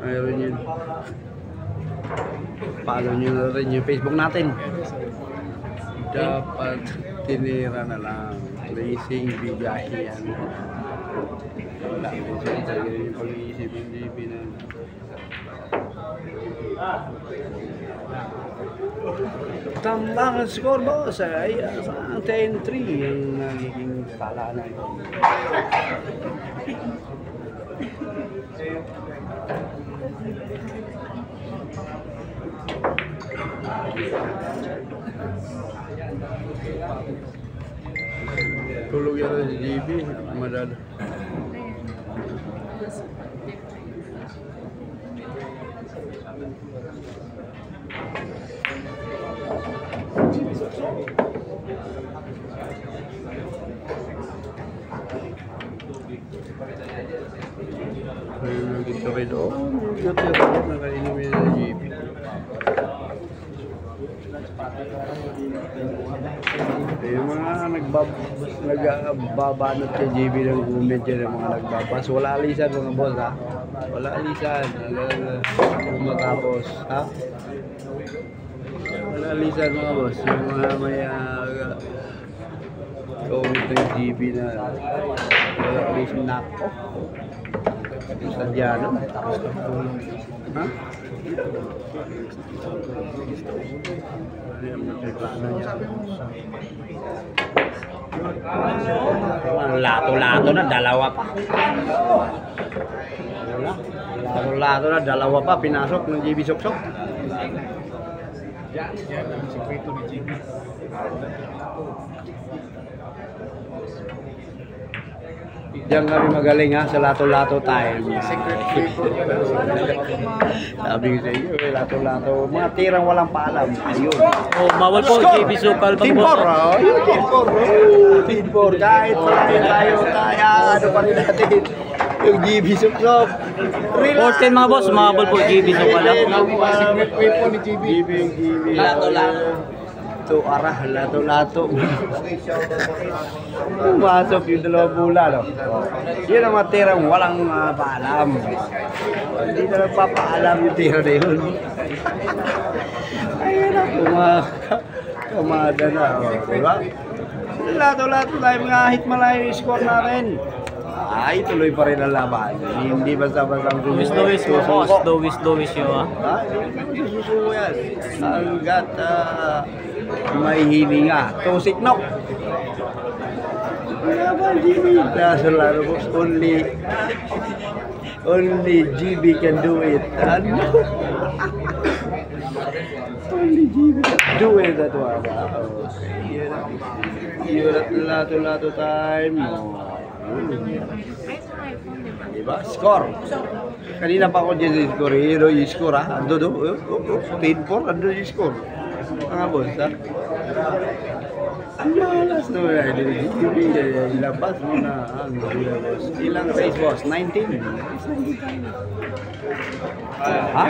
Mayroon yun. Follow nyo na rin yung Facebook natin. Dapat tinira na lang. Placing bigay yan. Wala. Talaga yung pag-iisip ng DP na Tambangan score boss ay uh, sa 10-3 yung nagiging talanan. Tulog yan si JB, madala. Ayun, nagkita rin doon. Nagkita rin doon, nakainom yun ng JB. Eh, Yung mga nagbab nagbabanat kay JB ng comment dyan, yung mga nagbabas. Wala alisan mga boss ha. Wala alisan. Matapos. Ha? Wala alisan mga boss. Yung mga may uh, comment ng JB na wala alisan na ako. Yung sadyano. Ha? Nagreklamo niya? Lato-lato na, dalawa pa. Lato-lato na, dalawa pa. Pinasok ng JB Soksok. Diyan kami magaling ha, sa lato-lato time. Sabi ko sa iyo, eh, lato-lato. Mga tirang walang paalam. Ayun. Oh, bawal po, JB Sukal Team 4, oh. Yung Team 4, oh. Team 4. Kahit marami tayo, kaya ano pa rin natin. Yung GB Suksok. 14 mga boss, mabal po, JB Sukal. Secret weapon ni GB. GB GB. Lato-lato. Lato, arah, lato-lato. Pumasok yung dalawang bula, no? Yun ang mga tirang walang uh, paalam. Hindi na nagpapaalam yung tira na yun. Ayun na, kuma kumada na. Oh, diba? Lato-lato tayo mga hit malayo yung score natin. Ay, tuloy pa rin ang laban. Hindi basta-basta ang Luis Luis mo boss, Luis Luis yun ah. Ha? Susuko yan. Hanggat uh, may hininga. Tusik nok. Ba, GB? Nasa laro ko, only, only GB can do it. Ano? only GB can do it. That one. Yun at lato-lato time. Oh. Diba? Score. Kanina pa ako dyan score. Hero yung score ha. Ando do. Oh, oh, oh. 10-4. Ando yung score. Mga boss ha. Malas na wala. Ilabas mo na ang boss. Ilang race boss? 19. Ha?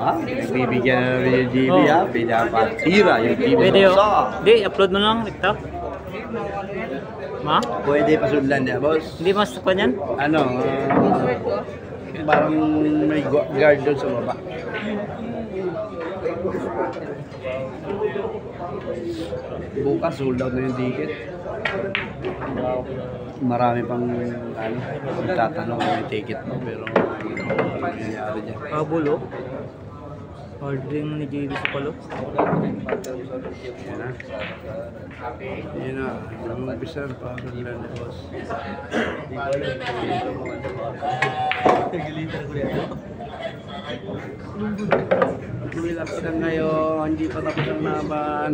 Ha? Nagbibigyan na rin yung GB Oh. ha? Pinapatira yung GB. Pwede yun. Sa- Hindi, upload mo lang, TikTok. Ma? Pwede pasudlan niya boss. Hindi mas pa niyan? Ano? ah, parang may gu- guard doon sa baba. Bukas sold out na yung ticket. Marami pang ano, tatanong kung may ticket mo pero ano nangyayari dyan. Kabulo. Ordering ni JB sa palo. Yan na. Yan na. Umpisa pa sold boss. Relax lang ngayon, hindi pa tapos ang laban.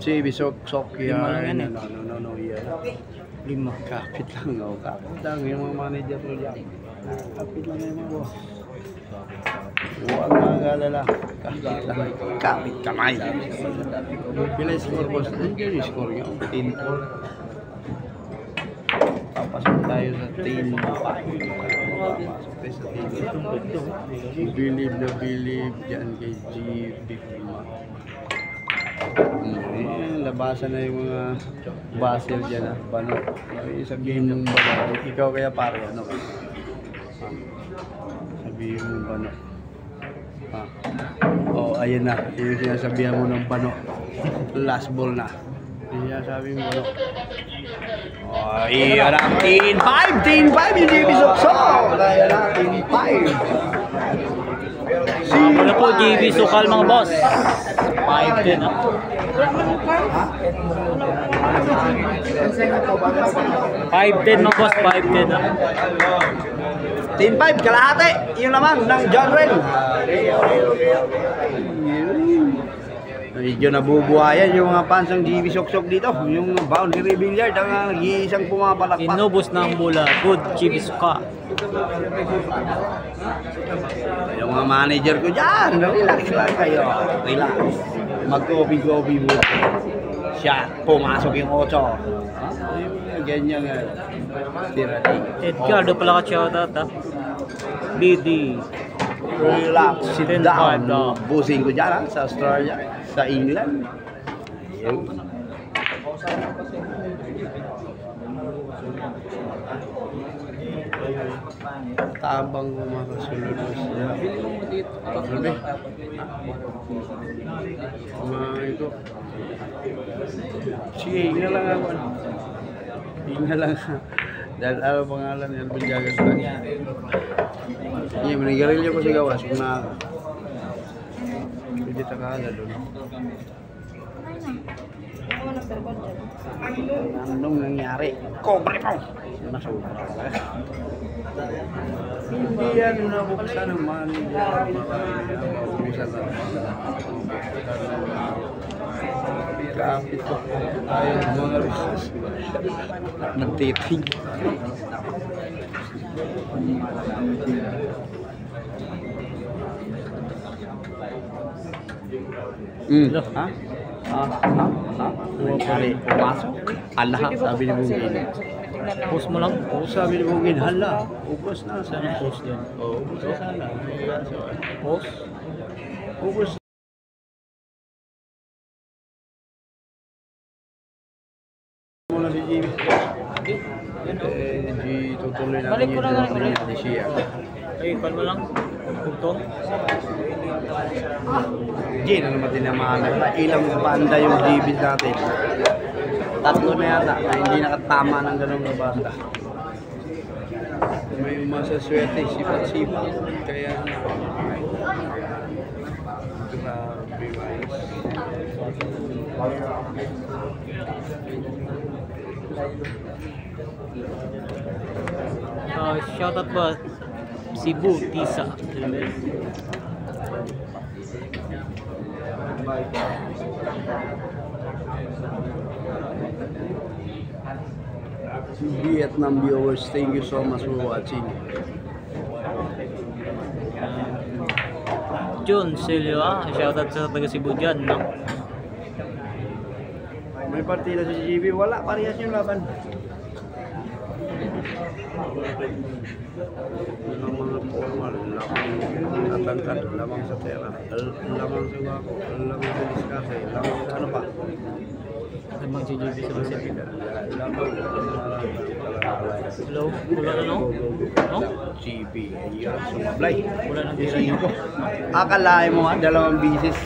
Si Bisok Sok yan. No, no, no, no, yan. Lima. Kapit lang, oh. Kapit lang yung mga manager ko dyan. Kapit lang yung mga. Huwag mag-alala. Kapit lang. Kapit kamay. Pila score boss? Yung score niya. 10-4. Papasok tayo sa 10-5. Papasok tayo sa 10 Believe na believe dyan kay GB. Eh, labasan na yung mga basil dyan ah. Bano. Sabihin mong bano. Ikaw kaya pare, ano ka? Sabihin mong bano. Ah. Oh, ayun na. Yung sinasabihan mo ng bano. Last ball na. Yung sinasabi mo bano. Iyan ang team 5! Team 5 yung JB Soksok! Ayan ang team 5. Kabulo po, JB Sukal mga boss. 5 din ha. 5 din mga boss, 5 din ha. Team 5, kalahati. Yun naman, ng John Ren. Medyo nabubuhayan yung mga pansang GB Soksok dito. Yung boundary billiard ang nag-iisang pumapalakpak. Inubos ng bola. Good, JB Suka. Yung mga manager ko dyan, relax lang kayo. Relax. Mag-copy-copy mo. Siya, pumasok yung 8. Ganyan nga. Tira Edgardo pala ka shoutout ha. BD. Relax, sit 10-5 down. daw. Busing ko dyan ha, sa Australia, sa England. Ayun. Tabang kumakasunod mo siya. Sabi. Kumain ko. Sige, hinga lang ako. Hinga lang. Dahil ano pangalan ni Alvin Jagas lang. Iya, menigarilyo ko sa gawas kung na Pwede takala doon. Anong nangyari? Kobre mo! Nasubra ka. Hindi yan nabuksan ng manager. Maubusan na. Kapit ko. Tayo mga resource. Nagtiting. Mm. Ha? Ha? Ha? Ha? Nangyari. Pumasok. Hala, sabi ni Bugin. Post mo lang. Oo, sabi ni Bugin, hala. Ubus na. Saan ang post din? Oo, ubus na sana. Post? Ubus muna si Jimmy. Eh, tutuloy natin yung na, balik ko Ay, mo lang. Pugtong. G, na naman tinamaan na. Ilang banda yung GB natin. Tatlo na yata na hindi nakatama ng ganong na banda. May masaswerte, sipat-sipat. Kaya, grabe. Uh, shoutout ba? Cebu, Tisa. Vietnam viewers, thank you so much for watching. Jun Silio ah. Shoutout sa taga Cebu dyan, no? May partida sa GB, wala parehas yung laban. Ang mga formal, lamang natangkad, lamang sa pera, lamang sa wako, lamang sa diskarte, lamang sa ano pa. Lamang si JB sa. Lamang Hello? Wala na, no? No? GB, ayun, sumablay. Wala nang tira niyo. Akalain mo nga, dalawang bisis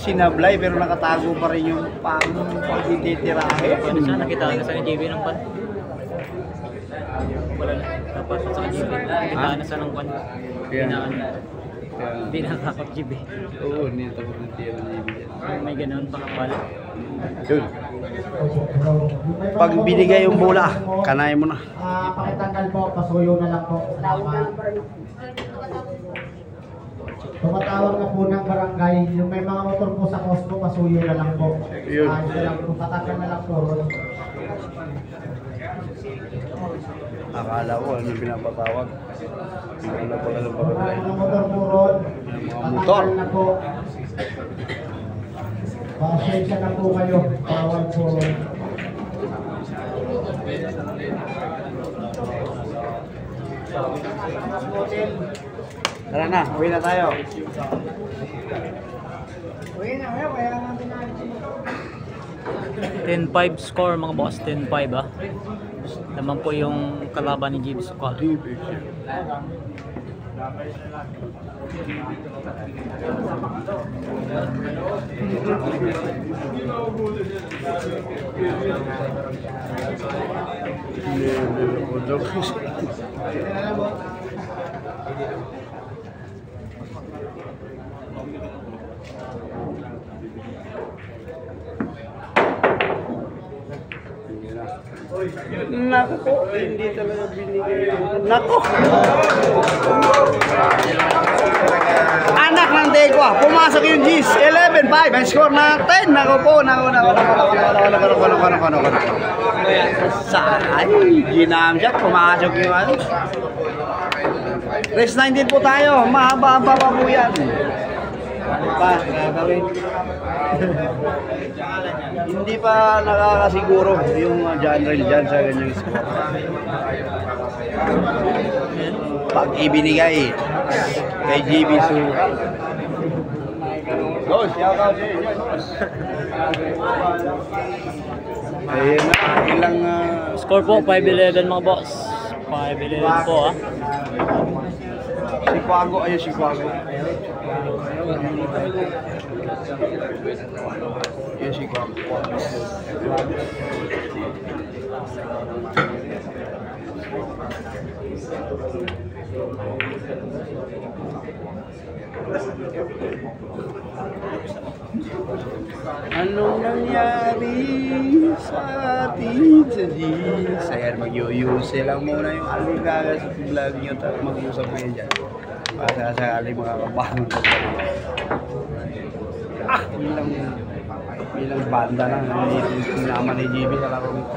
sinablay pero nakatago pa rin yung pang pagtitirahe. Paano siya? Nakita na sa ni JB ng pan? Wala na. Tapos sa JB. Nakita na sa ng na ano. Hindi na nakakap JB. Oo, hindi tapos ng tira ni GB. May ganun pa kapal. Yun. Pag binigay yung bola, kanay mo na. Ah, pakitanggal po, pasuyo na lang po. Salamat. Tumatawag na po ng barangay, yung may mga motor po sa Costco, pasuyo na lang po. Yun. Ah, yun lang po, patanggal na lang po. Akala ko ano pinapatawag. Ano pa ka lumabagay? Mga motor. Pasensya na po kayo. Tawag po. Tara na, uwi na tayo. Uwi na, kaya nga 10-5 score mga boss, 10-5 ah. Naman po yung kalaban ni Jibs Sokol. Jibs, yeah. Le, le, le, Naku po, hindi talaga binigay. Naku! Anak ng Degwa, pumasok yung G's. 11-5, ang score na 10. Naku po, naku, naku, naku, naku, naku, naku, naku, naku, naku, naku, naku. Saan? Ginamshot, pumasok yung ano. Race 19 po tayo, mahaba-haba pa po yan. Ano pa, gagawin? Hindi pa nakakasiguro yung genre dyan sa ganyang score. Pag ibinigay kay GB Su. Dos, shout out Dos. Ayun na, ilang uh, Score po 5-11 mga boss. 5-11 po ah. Chicago, aí Chicago. E Chicago. Thank. Anong nangyari sa atin sa G's? Ayan, mag-uyuse lang muna yung aligaga sa vlog nyo tapos mag-usap kayo dyan. Para sakali makakabangon ko. Ah, bilang bilang banda lang hindi sinama ni GB sa laro nito.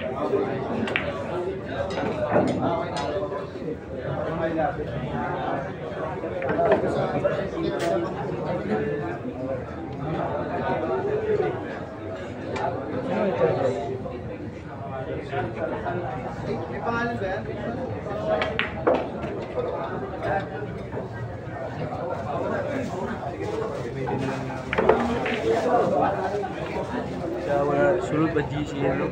May pangalan ba yan? Thank you. wala sulod ba GC yan no?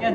Yan.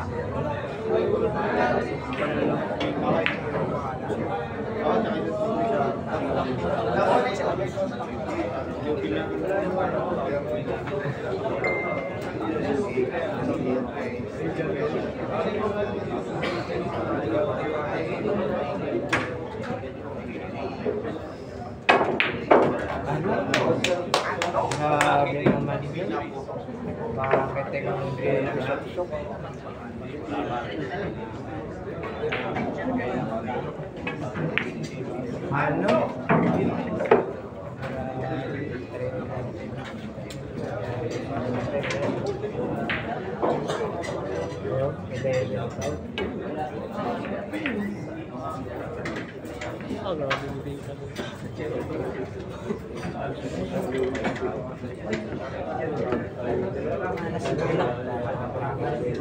Grabe naman yun. Bakit ang pinag-sok-sok? Ano?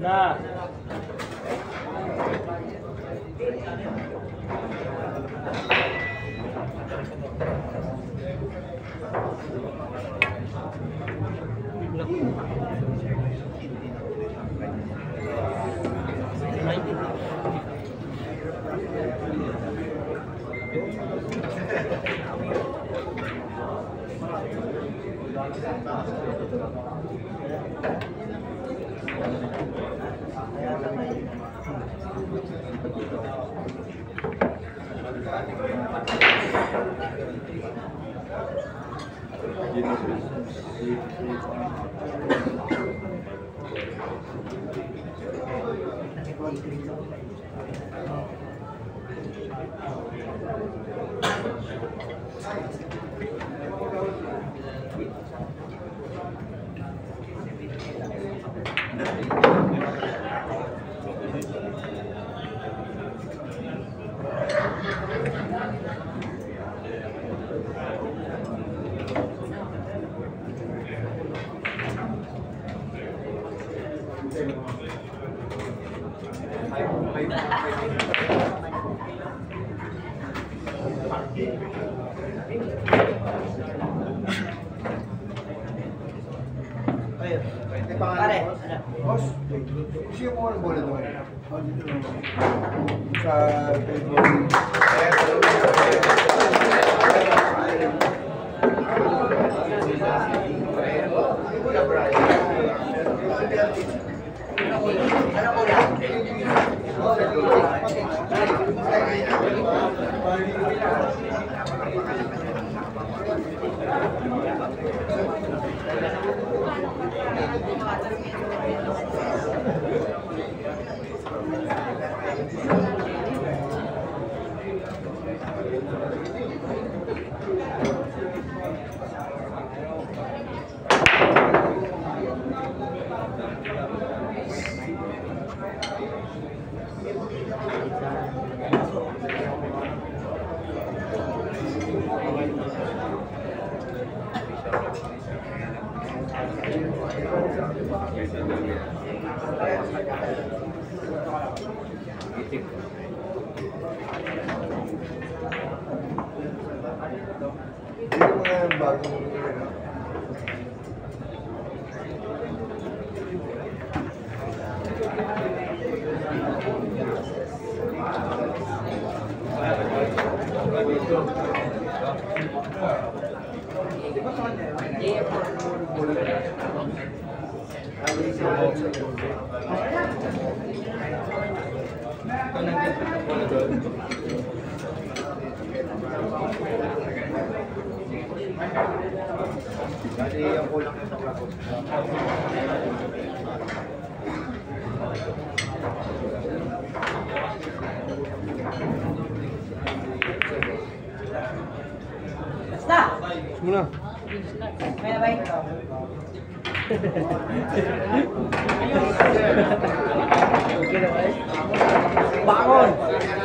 Na. Pare, Boss, sino mo ang bola doon? Sa Basta! Muna. May na ba? Bangon! Ano?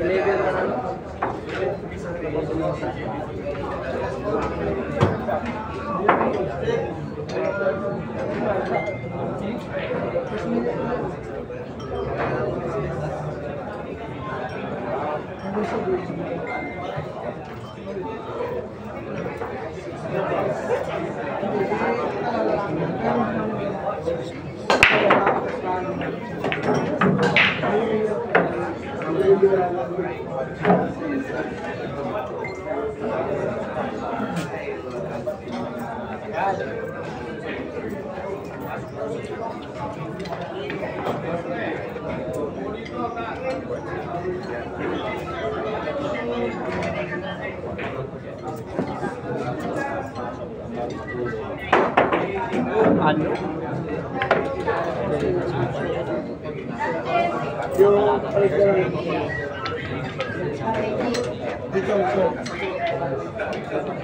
Nahihilo Thank you. Sa isang eh. Awit sila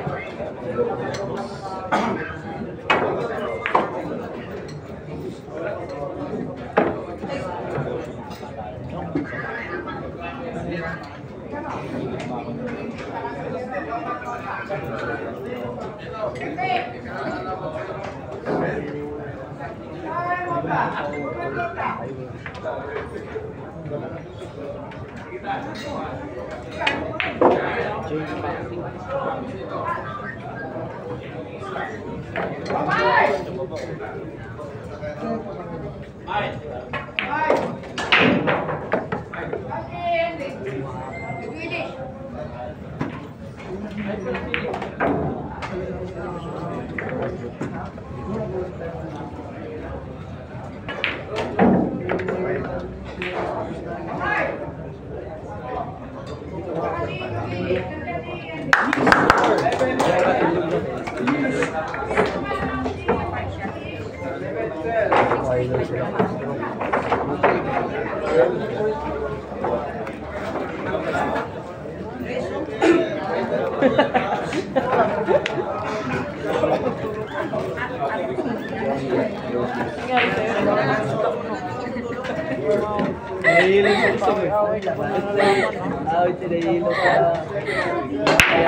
hilo sa... Kaya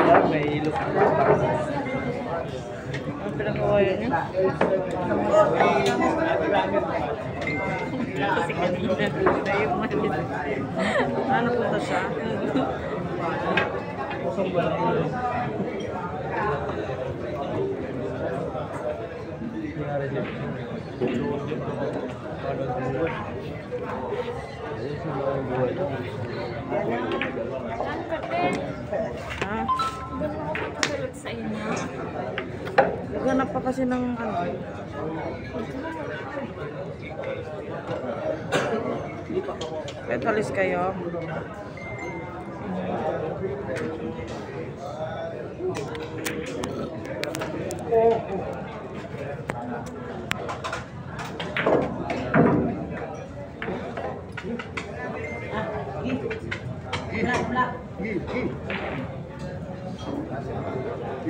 lang, may hilo sa Ang pinag-awayan niya? Kasi kanina na yung malit. Ano punta siya? Saan ka, te? Ha? Mo ako papasalat sa inyo? Naghanap pa kasi ng ano. Kahit alis kayo.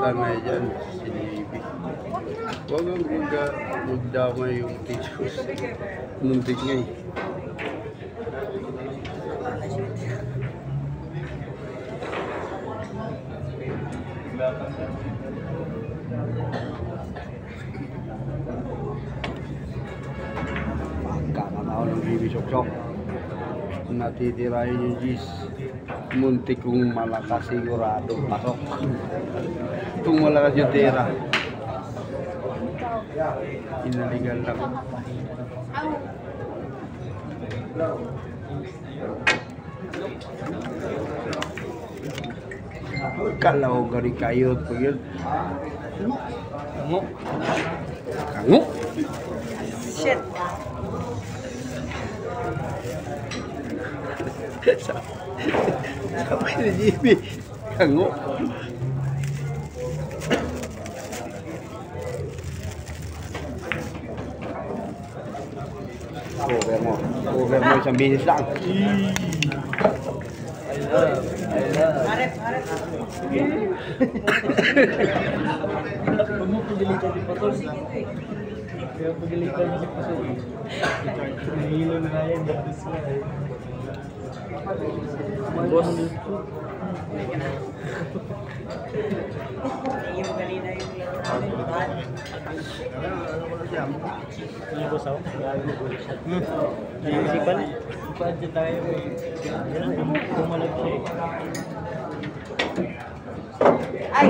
Sana dyan, si JB. Huwag ang magda, magdamay yung tissues. Muntik nga eh. Kakataon ng BB Sok-Sok. Natitirahin yung G's. Muntik kong malakas sigurado pasok. Kung malakas yung tira. Inaligan lang. Kalaw gari kayo po yun. Kango. Kango. Shit. sampai di jibi kanggo Oh, về. Oh, về mồi sambil hilang. Di foto sih gitu ya. Arep. Yung kanina yung Ligo sa Naisipan. Ipadyo tayo eh. Kumalag siya eh. Ay!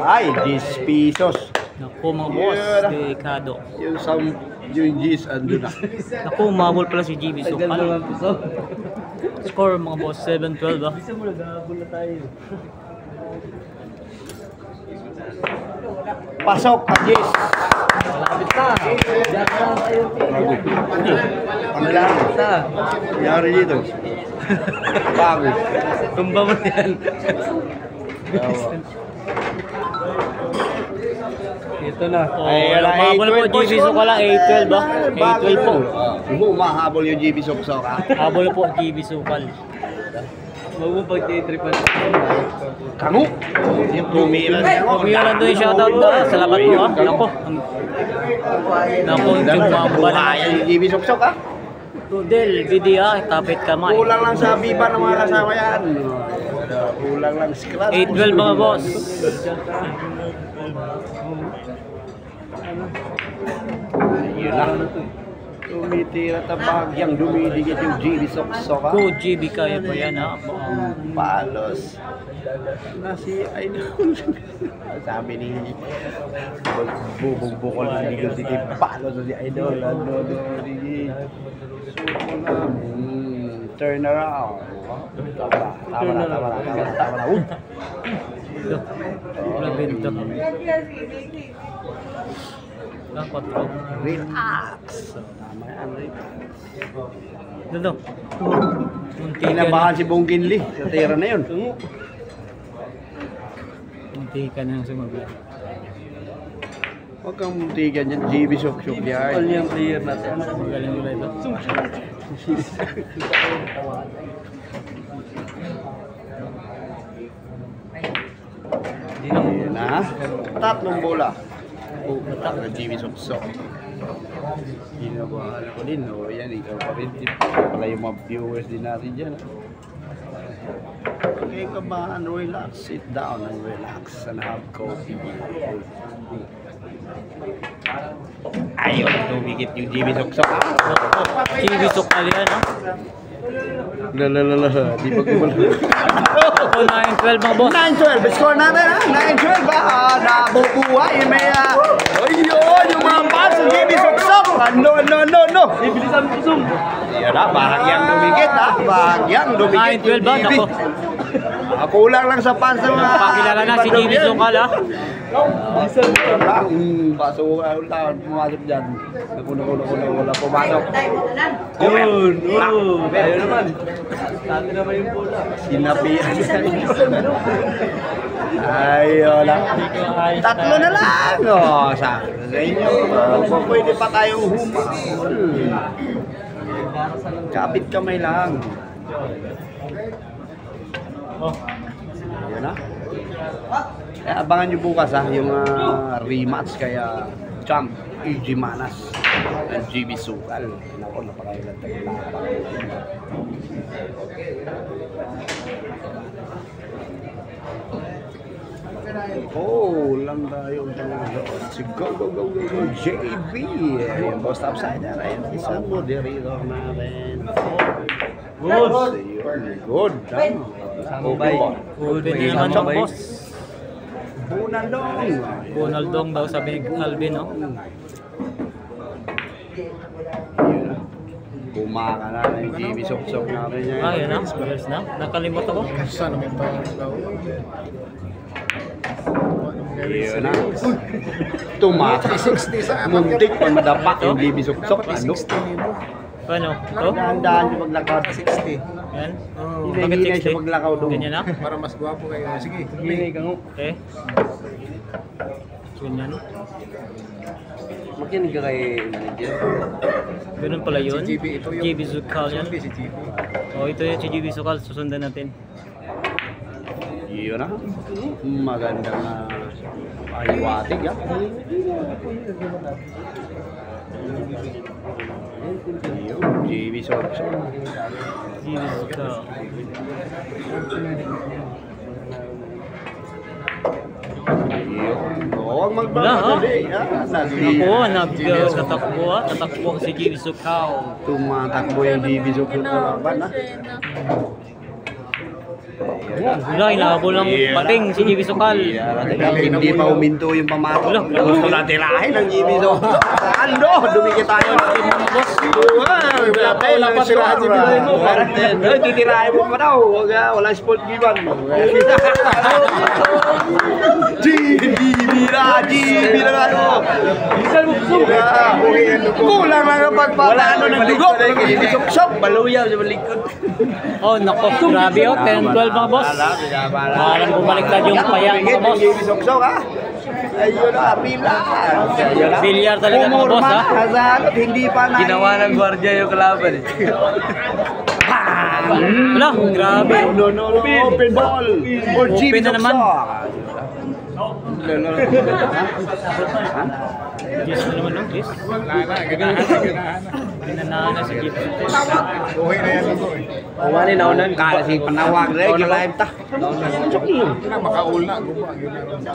Ay, 10 pesos. Naku mga boss, Yeah. delikado. Yung sam, yung G's ando na. Naku, umabol pala si GB. So, pala. Score mga boss, 7-12 ah. Pasok ang G's. Bago. Ano lang? Nangyari dito. Bago. Tumba mo yan. Ito na. Oh, umabol po GB Sukala, 8-12 ah. 8-12 po. Hindi umahabol yung GB Sok-Sok ha. Habol po GB Sukal. Huwag mo pag-tripan. Kango. Yung tumilan. Pagmiyalan doon yung shoutout na. Salamat po ah. Naku. Naku, yung mamba na. Kaya yung GB Sok-Sok ha. Del, video ah. Kapit kamay. Kulang lang sa biba ng mga kasama yan. Kulang lang scratch. 8-12 mga boss. Yun lang. Tumitira ta bagyang dumidikit yung GB Sok-Sok ha. Go GB kaya pa yan ah. Um, Palos. Na si Idol. Sabi ni bubugbukol na ni si Kim Palos si Idol. Ano, ano, di. Suko na. Hmm, turn around. Tama na, tama na, tama na, tama na, tama na. Uy! Wala benta. Ah, 4. Relax. Tama yan, ka na. Kinabahan si Bong Ginli sa tira na yun. Munti ka na sumagot. Huwag kang muntikan yan, GB Sok-Sok yan. All yung player natin. Magaling nila ito. Yun na. Tatlong bola. Putak na Jimmy Soksok. Ginabahan ko din. O yan, ikaw pa rin. Pala yung mga viewers din natin dyan. Okay ka ba? Relax. Sit down and relax and have coffee. Ayun, tumigit yung Jimmy Soksok. GB Sukal yan ah. Lalalala, di pa kumalo. Ako 9-12 mga boss. 9-12, score natin ha? 9-12 ha? Ah, nabubuhay. May, uh, ayun, yung mga pass, hindi soksok. Ano, ano, ano, ano? Ibilisan mo zoom. Yan ha, bahagyang dumikit ha? Bahagyang dumikit 9-12 ba? Nako. Ah, kulang lang sa pants ng mga... Pakilala na si GB Sukal ah. Hmm, paso, ayun lang, pumasok dyan. Naku, naku, naku, naku, wala pumasok. tayo. Yun, Oo, tayo naman. Dati naman yung bola. Sinabihan niya. Ay, wala. Tatlo na lang. Oh, sa sa inyo, uh, pwede pa tayong humahol. Kapit kamay lang. Oh, Yun na. Eh, abangan nyo bukas ha, yung ah, rematch kaya Champ EG Manas at GB Sukal. Nako, napakailan tayo Oh, lang tayo Si Go, Go, Go, Go, Go, JB. Ayun, boss upsider. Ayun, isang moderator natin. Good. Ayun, good. Samubay. Good din naman ang boss. Bunalong. Bonaldong daw sabi ni Alvin, no? Kumaka na ng GB sok-sok natin yan. Ah, yun na. Na. Nakalimot ako. Sana may pa daw. Yun na. Tumakas. 360 sa Muntik pa madapa yung GB sok-sok. Ano? 360 libo. Paano? Ito? Dahan-dahan yung paglakaw. 60. Yan. Oh, Bakit Hinay-hinay 60? siya paglakaw doon. Ganyan na? para mas gwapo kayo. Sige, Hinay ka nga. Okay. Ganyan. Makinig ka kay manager. Ganun pala yun. Si GB, ito yung- GB Sukal yan. Si GB. Oh, ito yung si GB Sukal. Susundan natin. Yun na. Magandang uh, ah. Yun, GB sok-sok. GB Sukal. Yun. Huwag Wala, magmamadali. ah. Nag- Ako, nagkatakbo ah. Tatakbo si GB Sukal. Tumatakbo yung GB sok-sok sa laban ah. Wala, inahabol ng pating si GB Sukal. Hindi pa uminto yung pamato. Wala. Gusto na tirahin ng GB sok-sok. Ano? Dumikit tayo. Boss. Wala pa, wala pa sila. Ay, titirahin mo pa daw. Walang sport given. GB na, GB na nga ano. Kulang lang ang pagpapano ng dugo. Sok-sok. Baluyaw sa balikod. Oh, nako, grabe oh. 10-12 mga boss. Parang bumaliktad yung paya mga boss. GB sok-sok ha. Ayun na, na. Bilyar talaga mga boss, ha? Pumurma, hazard, hindi pa na. Ginawa ng gwardiya yung kalaban eh. Wala, grabe. No, no, no, open ball. Or GB Open na naman. Yes na naman, no? Na, ganahan na, ganahan na. Pinanahan na sa gift. Buhay na yan ito eh. Wala na unan. Kala si panawag rin, kilive ta. Kaya makaul na. Yun na.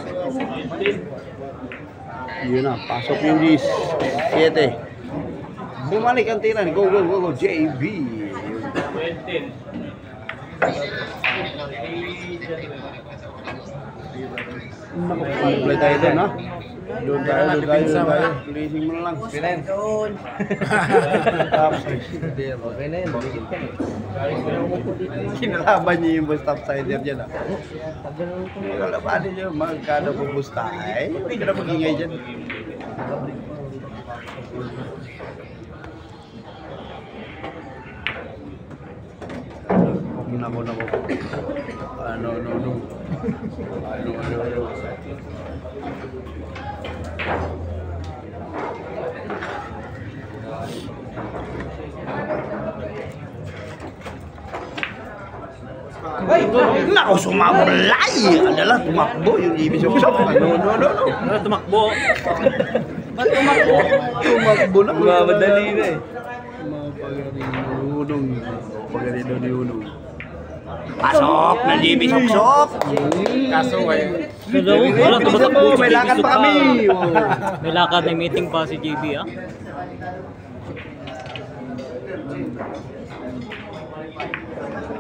Yun na, pasok yung 10. 7. Bumalik ang tiran. Go, go, go, go. JB. Mag-play tayo doon, ha? Doon tayo, doon tayo, doon tayo. Racing mo na lang. Tapos, Kinalaban niyo yung bus topsider dyan, ha? Kinalaban niyo, magkano po bus tayo? Hindi ka na dyan. Nako, nako. Ano, no, no. Ano, ano, ano. Nako, sumablay! Adala, tumakbo yung ibig sok-sok. No, no, no, no. Ano, tumakbo. Ba't tumakbo? Tumakbo na. Mamadali na eh. Pagalinunong. Pagalinunong. Pasok ng GB sok-sok. Kaso ay, wala, May GB lakad pa kami. May lakad, may meeting pa si JB, ah.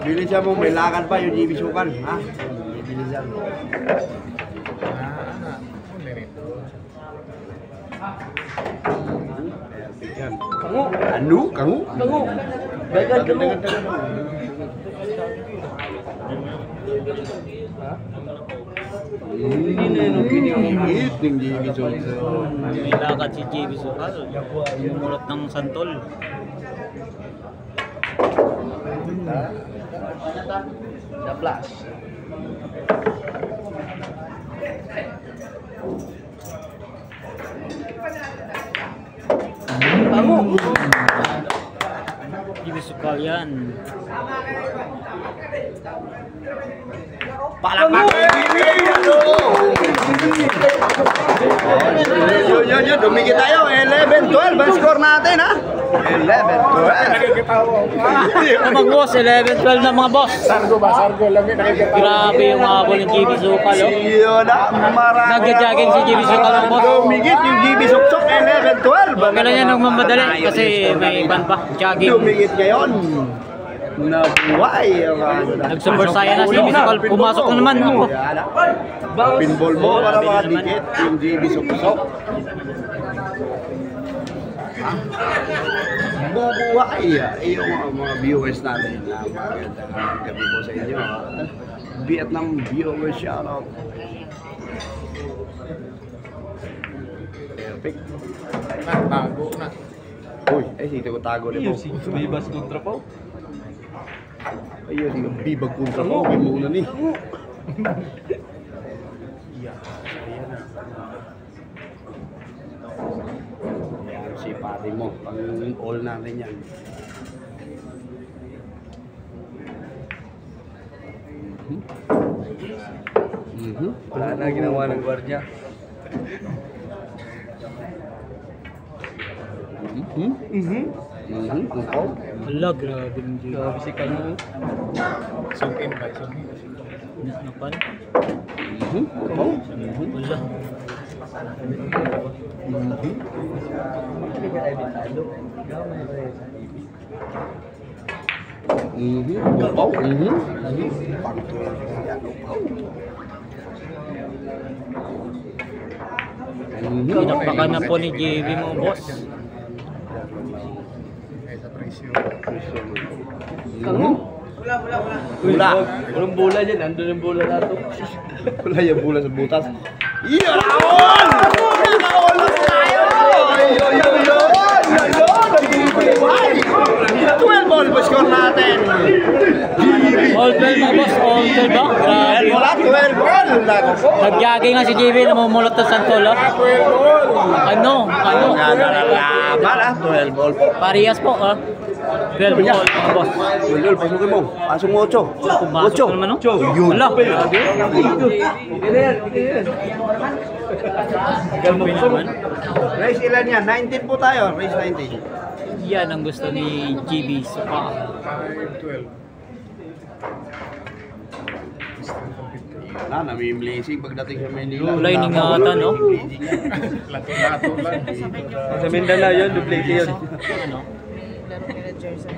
Bilisan mo, may lakad pa yung GB sukan. Ha? Ah, Kangu. Kangu? Kangu. Dagan kangu. Hingit ng GB sukan. May lakad si JB Sukal. Mulot ng santol. Dablas. JB Sukal yan. Palakpak! Yun, yun, yun. Dumikit tayo. 11-12 ang score natin, ha? 11-12. Mga boss, 11-12 na mga boss. Sargo ba? Sargo lang yun. Nakikita Grabe yung habol ng GB Sukal, oh. Yun na. Marami. Nagja-jogging si GB Sukal, oh, boss. Dumikit yung GB Suksok. 11-12. Kailan yan nagmamadali kasi may ban pa. Jogging. Dumikit ngayon. Nabuhay. ang ano na. Nag-super saiyan na si GB Sukal. Pumasok na naman. Ako. Pinball mo para makadikit yung GB Suksok. Bubuhay ah, yung mga, mga viewers natin na magandang gabi po sa inyo. ah. Vietnam viewers shout out. Perfect. na, tago na. Uy, ay sito ko tago ni po. Bibas kontra po. Ayun, yung bibag kontra ko, gimuna ni. Yan, si pati mo. Pang all natin yan. Mhm. Mhm. Wala na ginawa ng gwardiya. Mhm. Mhm. Mhm. Ikaw? Wala, grabe ng GB. Grabe si Kano. Zoom in ba? Zoom in. Napan. Mhm. Mhm. Wala. Mhm. Ikaw? Mhm. Pangtuloy yan, ikaw. Mhm. Pinakpakan na po ni JB mga boss. Eh, sa presyo. Mhm. Wala. Walang bola dyan. Nandun yung bola nato. Wala yung bola sa butas. Iya! Raon! Raon na tayo! Ayun! Nagbubuhay! 12 ball pa score natin! All 12 mga boss, all 12 ba? Grabe. Wala, 12 ball! Nako. Nag-jogging na si JB, namumulot ng Santolo. Ano? Ano? Nalalaban ah, 12 ball po. Parehas po, ah. 12 all mga boss. Yun, yun, pasukin mo. Pasok mo 8. Pumasok naman, no? Yun. Wala, grabe. Grabe naman. Race ilan yan? 19 po tayo. Race 19. Yan ang gusto ni JB Suka. 5-12. Na, namimlising pagdating sa Manila. Wala yung ingatan, no? Lato-lato lang. Sa Mindanao yun, duplete yun. Ano? Laro nila Jerson.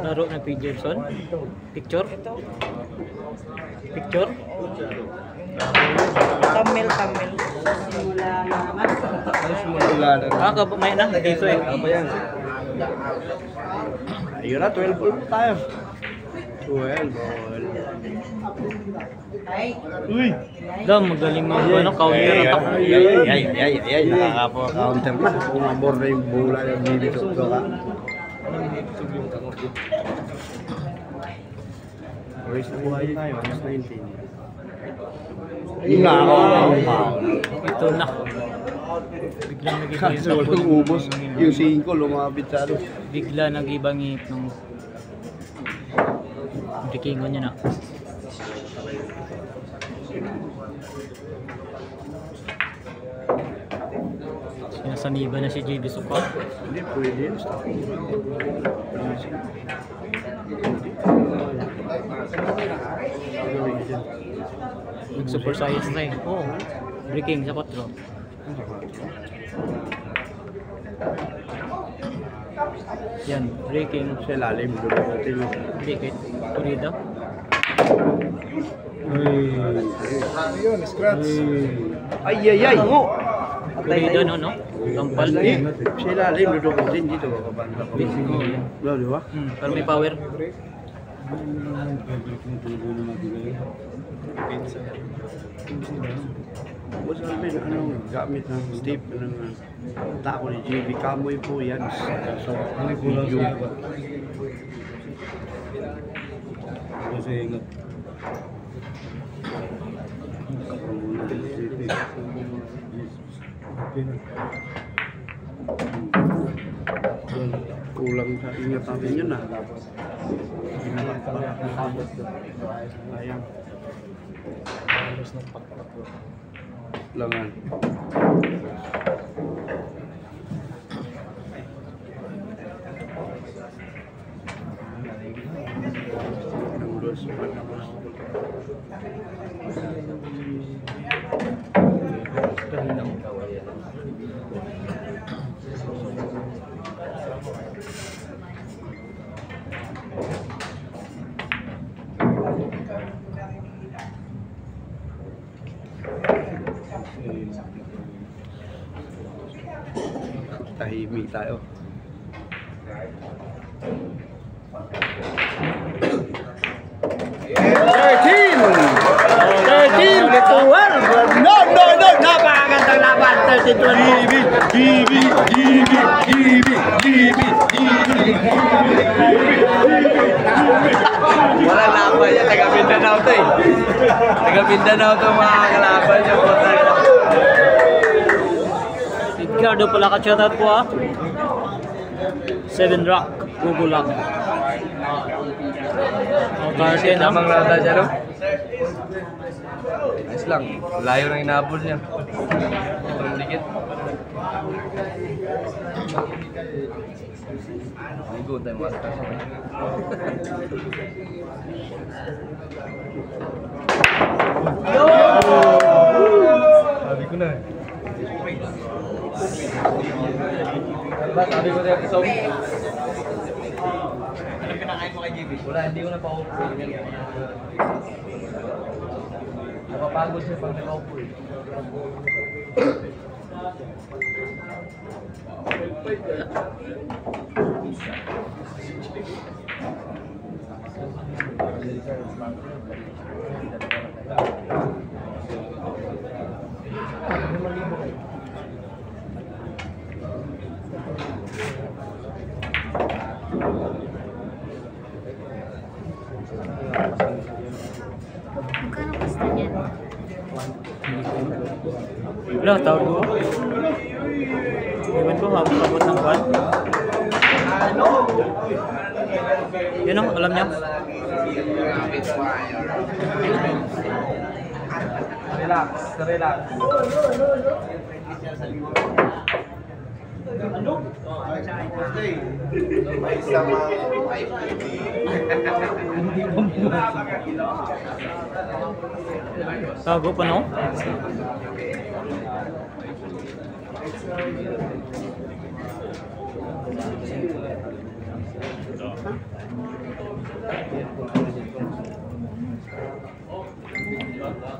Laro na P. Jefferson? Picture? Picture? Tamil, Tamil. Simula naman. Wala na. Ah, kab may na, dito eh. Ayun na, 12 ball po tayo. 12 ball. Ay, Uy! Dam, magaling mo ano, counter Ay, attack. ay, ay, ay, ay, ay, nakaka-counter na. Umabor na yung bola ng Bibi Sokso ka. Race na buhay tayo, race 19. Yun na ako ang foul. Ito na. Biglang nag-ibang Kaso walang ubos. Yung 5 lumapit sa ano. Bigla nag-ibang ngip ng Rikingo niya na. Sinasaniba na si JB Suka. Hindi, pwede yun. Nag-super science na eh. Oo. Breaking sa 4. Yan, breaking. Sa natin. Dikit. Kurida. Ano yun? Scratch. Ay, ay, ay! Kurida no, no? Kampal. Hindi, sa ilalim, doon natin dito. Wala, di ba? Hmm, pero may power. Boss Alvin, ano, gamit ng Steve, ng tako ni JB Kamoy po yan. So, video. Kasi ingat. Kulang sa ingat natin yun ah. Sayang. Long Island. Tahimik tayo. Thirteen! Thirteen twelve! No, no, no! Napakagandang laban! Thirteen to! Gibi, gibi, gibi, gibi, gibi, Wala laban yan, taga Mindanao to eh. Taga Mindanao to mga kalaban niya. Edgardo pala ka shoutout po ah. Seven Rock, Google Lock. Oh, Carten ah. Tamang lata siya, no? Ayos lang. Layo ng inabol niya. Sobrang dikit. Ay, good time master. Sabi ko na eh. Sabi ko na sa Ano pinakain mo kay JB? Wala, hindi ko na pa Napapagod siya pag nakaupo eh. Magkano Wala, tawag ko. Iwan ko, habang abot ng kwan. Yun ang alam niya. Relax, relax. Tago pa no?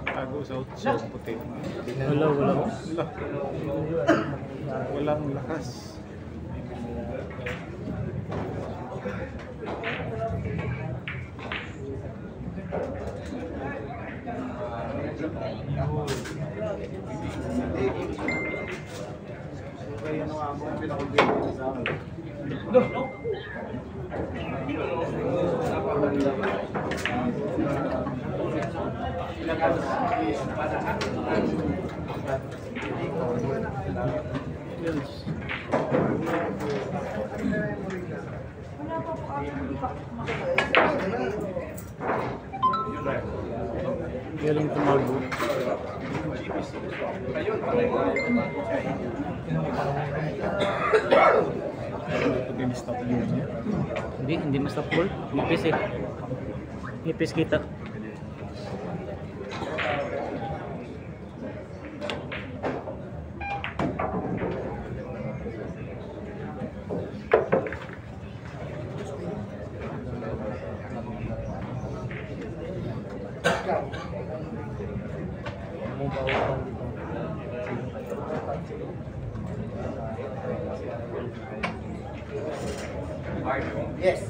Tago sa sa puti. Wala, wala. Wala. Walang lakas. Galing tumago. Hindi, hindi mas full. Nipis eh. Nipis kita. Yes.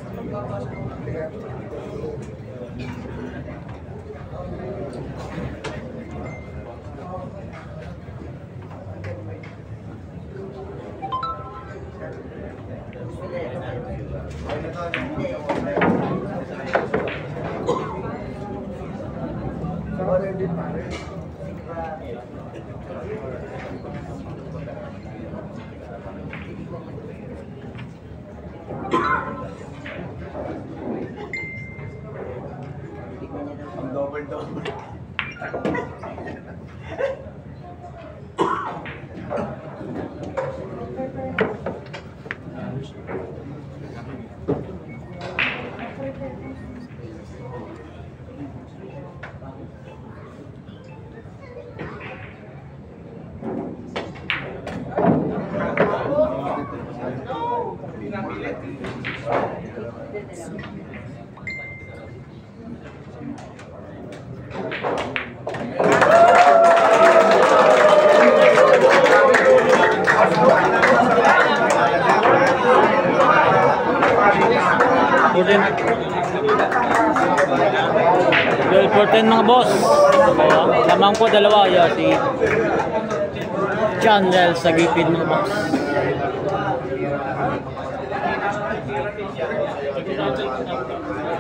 Sa gipid mga boss.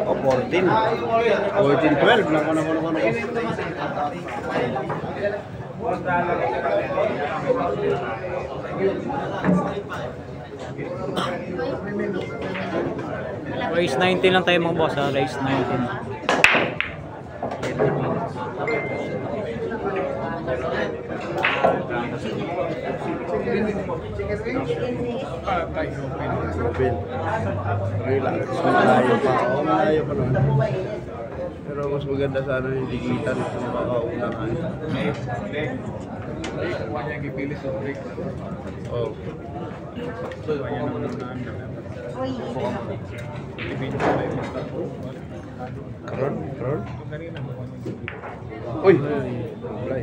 O, 14. 14, 12. Naku, naku, naku, naku. Race 19 lang tayo mga boss ha. Race 19. Open. Relax. Malayo pa. Oo, malayo pa naman. Pero mas maganda sana yung digitan kung makakauna ka. Oh. Karon, karon. Uy. Wala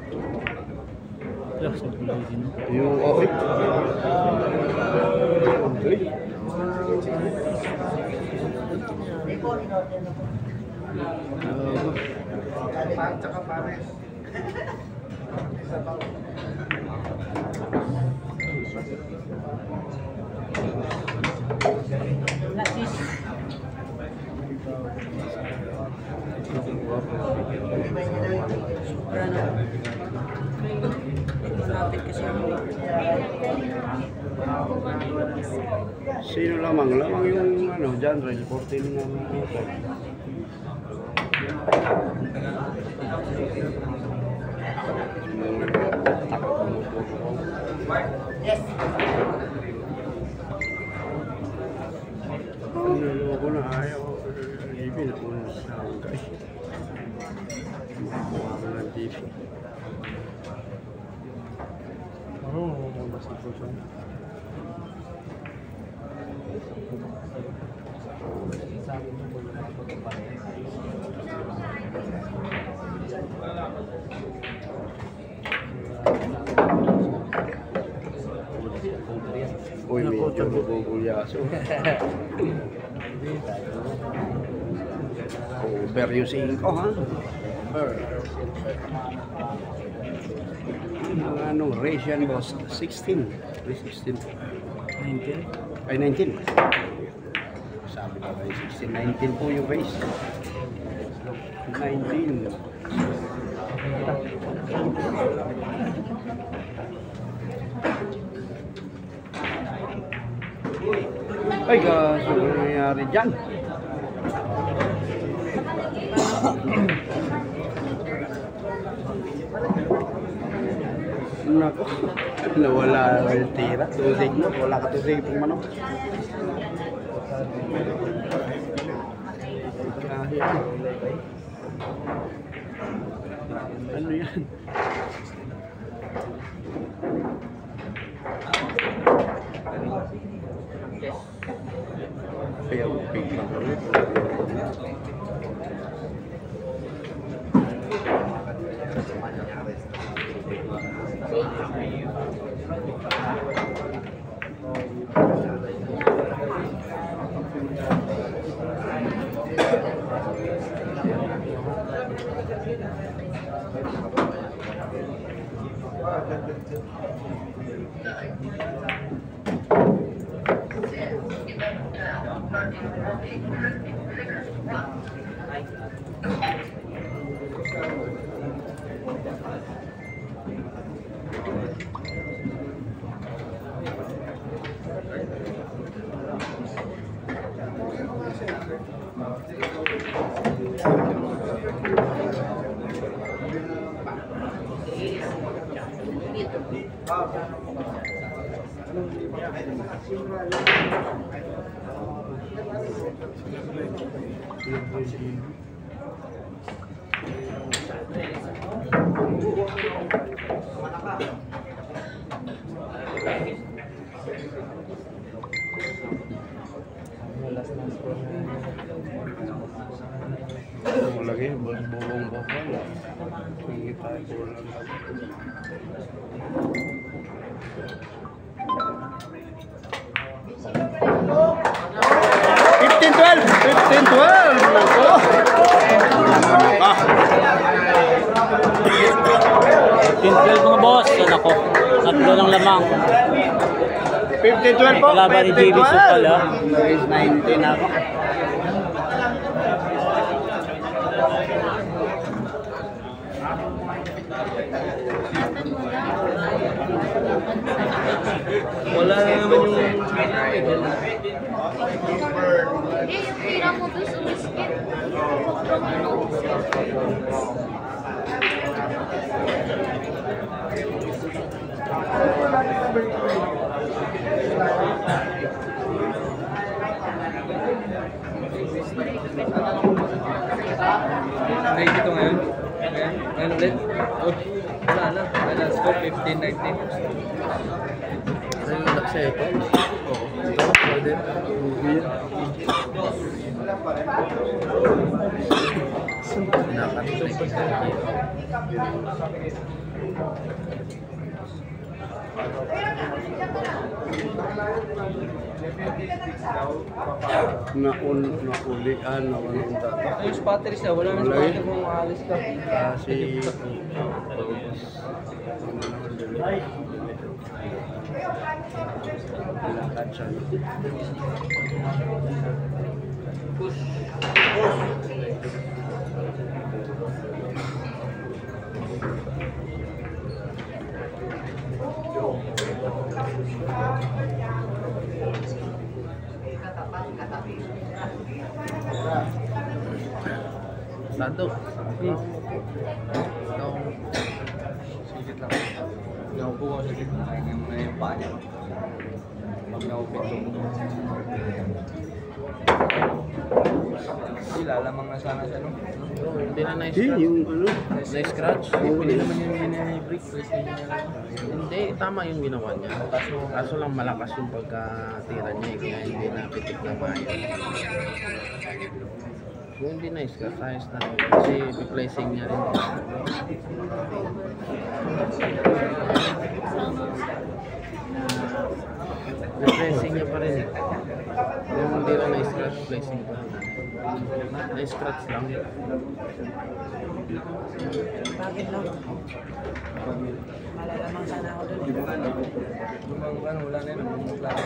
eh. Look, sa kulay din. Malapit kasi ako. Sino lamang? Lamang yung ano, Rail, 14 na meter. Ano ko na ayaw. Ibig ako na sa guys. Ko ng TV. Oh, basta po siya. Uy, medyo nabubulyaso. Over yung 5, ha? Over. Mga ano, yan, boss. 16. Race 16. 19. Ay, 19. Sabi ko kayo, 16. 19 po yung race. 19. Ay, kaso ano nangyari dyan? Nako, nawala yung tira. Tusig mo, wala ka tusig pong manok. Ano yan? 15-12! 15-12! Nako! Ah, 15-12 mga boss. Yan ako. Tatlo lang lamang. 15-12 po. Kalaban ni Supal, ah. Race 19 ako. Wala na naman yung... Eh, yung tira mo doon sa biscuit. Sobrang ano. Grade ito ngayon? Ngayon? Ngayon ulit? Oh, wala na. Wala score 15, 19. Ano yung. Ito? Pwede? Movie. Naun, naulian, naunong data. Ay, yung spotter siya. Wala Wala spotter eh. kung maalis ka. Kasi... Lakad siya. Sado. Ikaw. Sigit lang. Ikaw po ako sigit. Kaya mo na yung paa niya. Pag na-open ko. Lalamang na sana siya, no? Hindi na nice Hindi, yung ano, Nice scratch. Hindi naman yung mini-break. Hindi, tama yung ginawa niya. Kaso, kaso lang malakas yung pagkatira niya. eh, Kaya hindi napitik na maayos. Kung hindi nice ka, ayos na. Kasi replacing niya rin. Replacing niya pa rin. eh. Yung hindi lang na-scratch, replacing pa rin. Na-scratch lang. Bakit no? Malalamang sana ako doon. Lumang ano, wala na yun. Wala na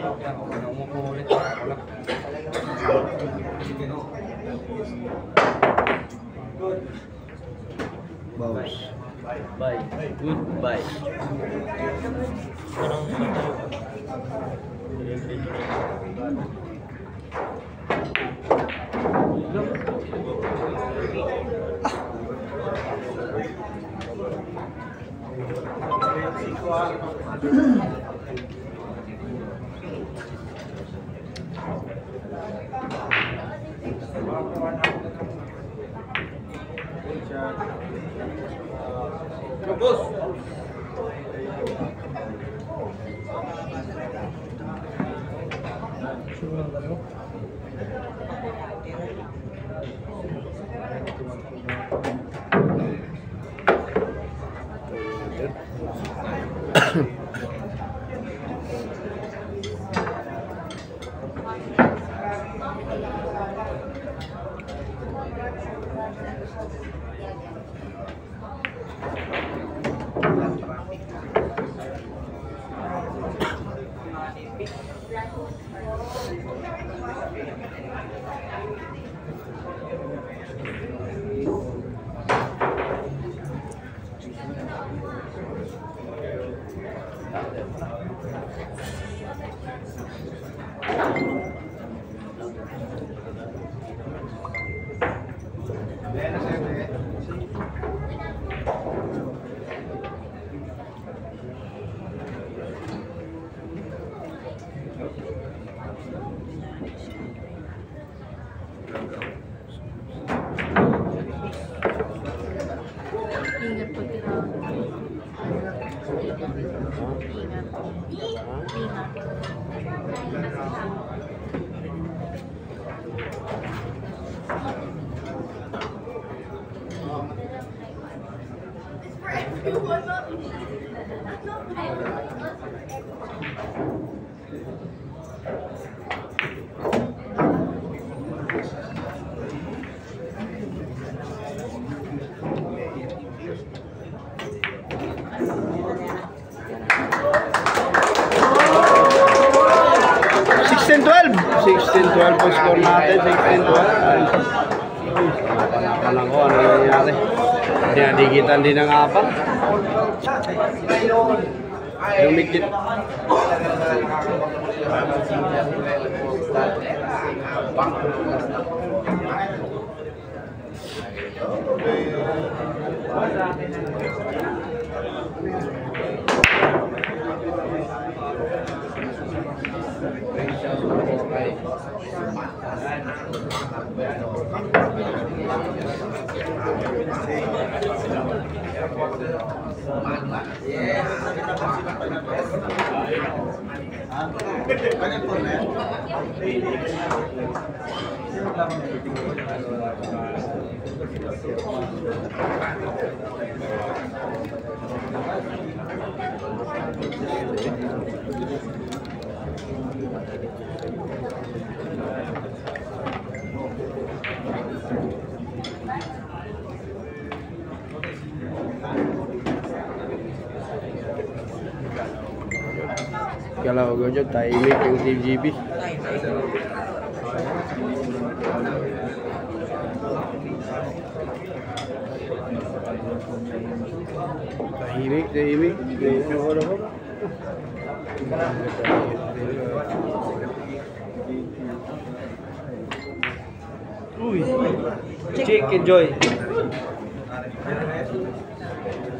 Kaya ako na umupo ulit. Ako lang. boss. Bye. Goodbye. Vamos. 필요한가요? Din ng apat. Lumikit. Kalau gue juga timing yang Team GB. Tahimik, tahimik. Ano ba? Uy, chicken joy.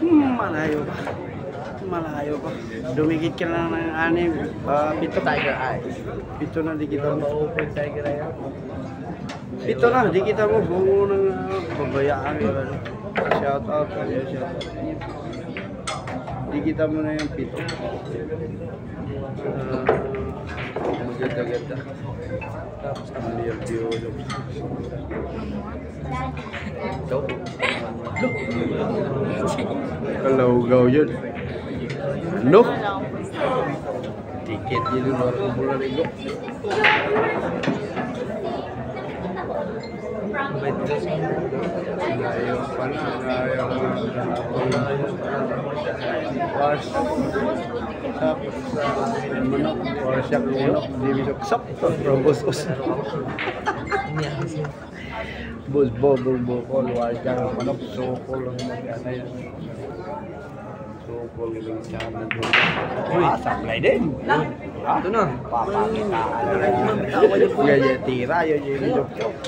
Hmm, malayo pa. Malayo pa. Dumikit ka lang ng anim. Ah, pito. Tiger eye. Pito na di kita mo. tiger eye. Pito na, di kita mo. Bungo ng uh, babayaan. Shout out. Shout out. Di kita mo na yung pito. Maganda-ganda. Tapos kami yung view. Kalawgaw yun. Ano? Tiket. Di bisok sap. Robos os. Bus bobol bokol. Warga manok. Sokol ang mag-ana yan. Sokol yung sana doon. Uy, sablay din. Ha? Ito na. Papakitaan. Gaya tira. Yun yung joke-joke.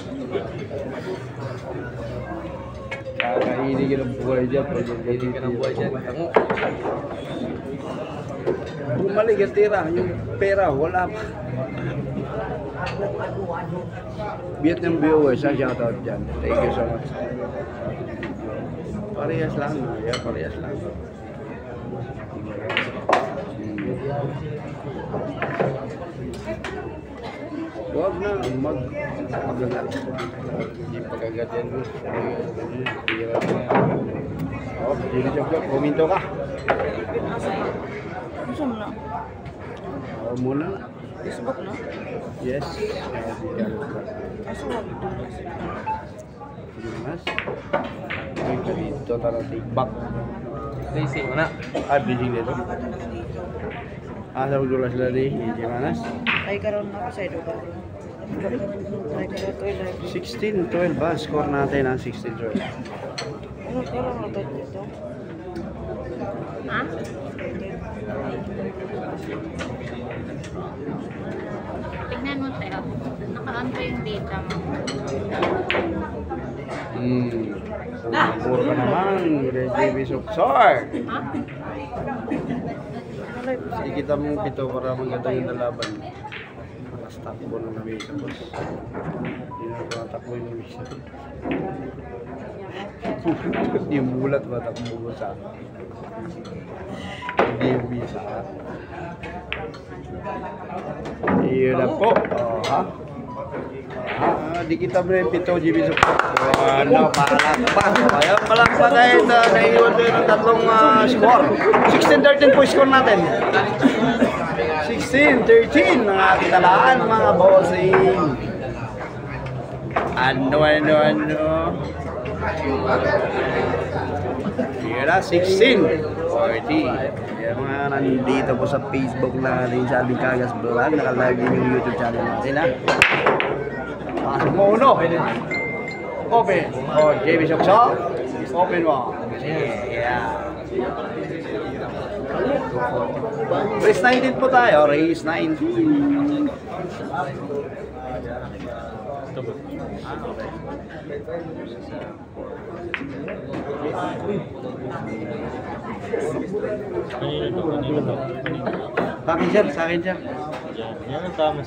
Kakainin ka ng buhay dyan. Kakainin ka ng buhay dyan. Tango. Bumalik ang tira. Yung pera, wala pa. Vietnam viewers, ah, shout out dyan. Thank you so much. Parehas lang. Yeah, parehas lang. Huwag na mag magagat. Hindi pagagat yan. Oh, Jimmy Chocolate, kuminto ka. Gusto mo na? Oh, muna na. Facebook na? Yes. Kaso wag. Mas. Ay, dito tara tigbak. Racing mo na. Ah, biling dito. Ah, sa magdulas sila di. Hindi manas. Ay karon na sa ito ba? Ay karon to live. 16-12 ba? Score natin ang 16-12. Ano karon na to dito? Ha? Tignan mo tayo. Naka-on pa yung data mo. Hmm. Puro ka naman. JB Soksor. Ha? Sige kita mong pito para maganda yung lalaban. Mas takbo ng mesa, boss. Hindi na ako natakbo yung mesa. yung bulat ba takbo mo sa Hindi visa. Yun na po. Oh, ha? Ah, di kita bre pito GB support. Ano, palak pa. Ayan, palak pa kahit uh, naiwan tayo ng tatlong ah, score. 16-13 po score natin. 16-13 ang ating talaan mga bossing. Ano, ano, ano. Na, 16. 40. Yung mga nandito po sa Facebook natin sa Alvin Cagas Vlog. Din yung YouTube channel natin ha. Pasok mo uno. Open. Oh, JB Shokso. Open mo. Yeah. Race 19 po tayo. Race 19. Kanina to, kanina to. Sa akin sir, sa akin sir. Yan, ang tama.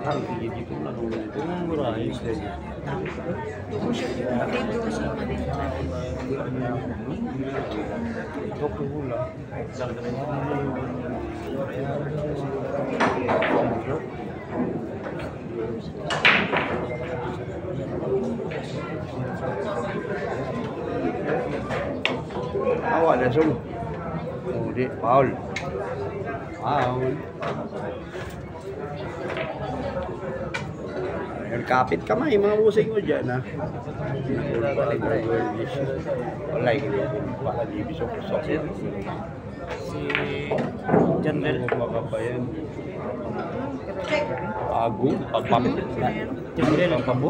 Kung murahin. Awa na sum. Oh, di, foul. Foul. Ayan, kapit kamay, mga busing mo dyan, ha? Wala, hindi ko baka di bisok ko sa Si Jandel. Makabayan. Ago, pagpapit. Jandel. Pagpabo.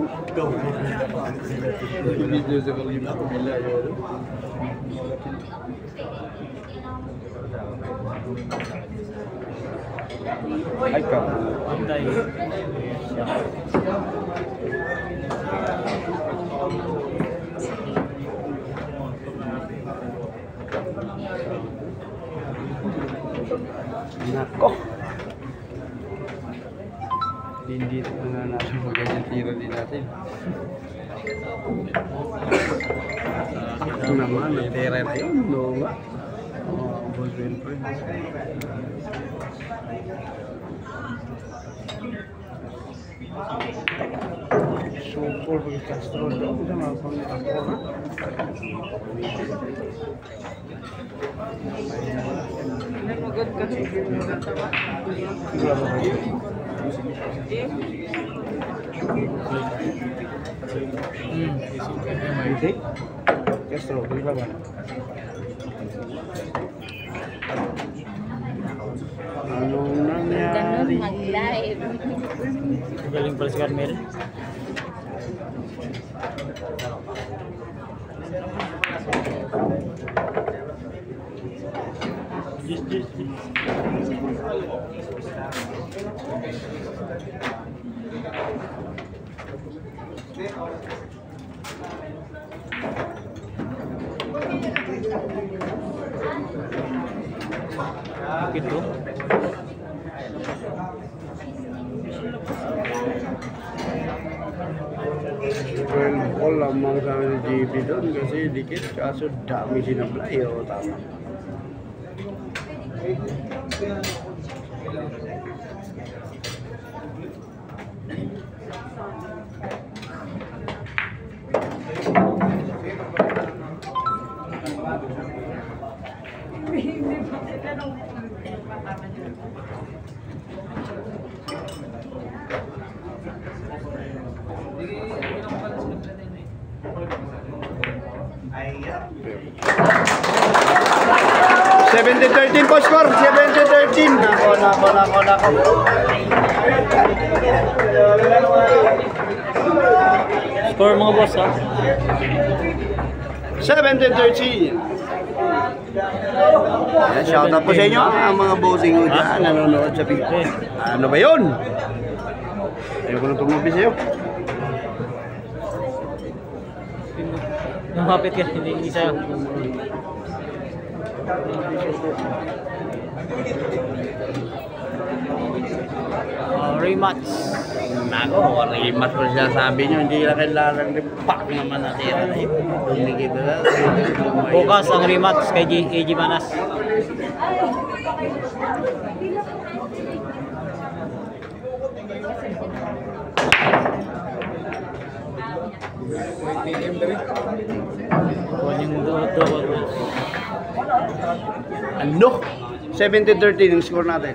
Ay, kabo. Antay. Nako. Hindi na nga natin magandang tira din natin. Ito naman, natera na yun. No nga. Oh, boss Wilfred. Super bagi Castro daw. Bisa nga pang Castro na. Nagod ka. Siguro ba yun? Hindi. Anong nangyari? Galing pala si. begitu Main bola mangsa di bidon kasih dikit kasus dak misi nabla ya utama. 70-13 po score. 70-13. Nako, nako, nako, nako. Score mga boss ha. 70-13. Ayan, shout out po sa inyo ah, ang mga bossing ko dyan nanonood sa video. Ano ba yun? Ayoko na tumubi sa'yo. Lumapit ka, hindi sa'yo. Uh, rematch. Nako, rematch ko siya sabi nyo, hindi na kailangan rin pak naman natira na yun. Dumikit na lang. Bukas ang rematch kay G AG Manas. Kuha yung rules. Ano? 70-13 yung score natin.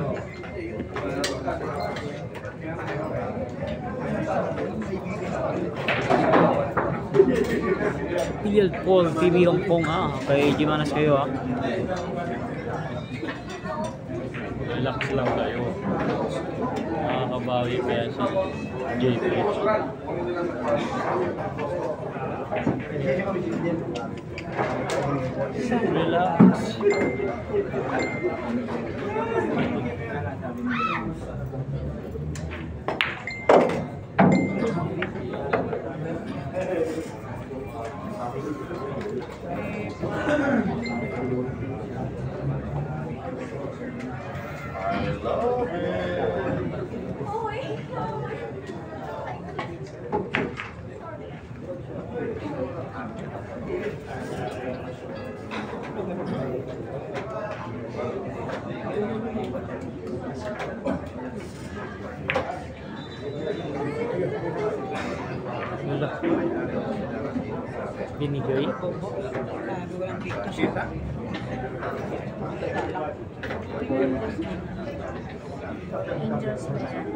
Field Paul, TV Hong Kong ha. Kay AG Manas kayo ha. Relax lang kayo. Makakabawi kaya si JP. Relax. Wala. Binigay. Angels ba yan?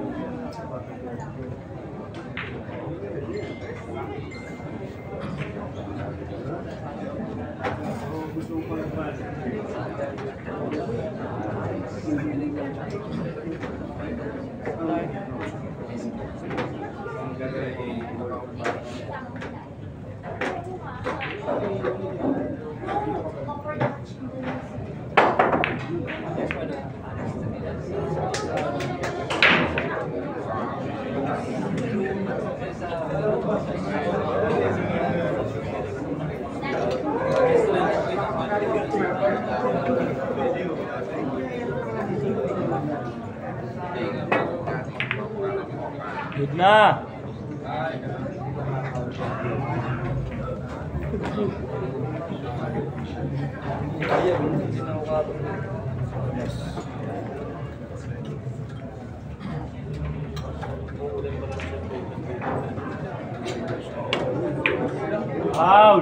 Good na. Foul.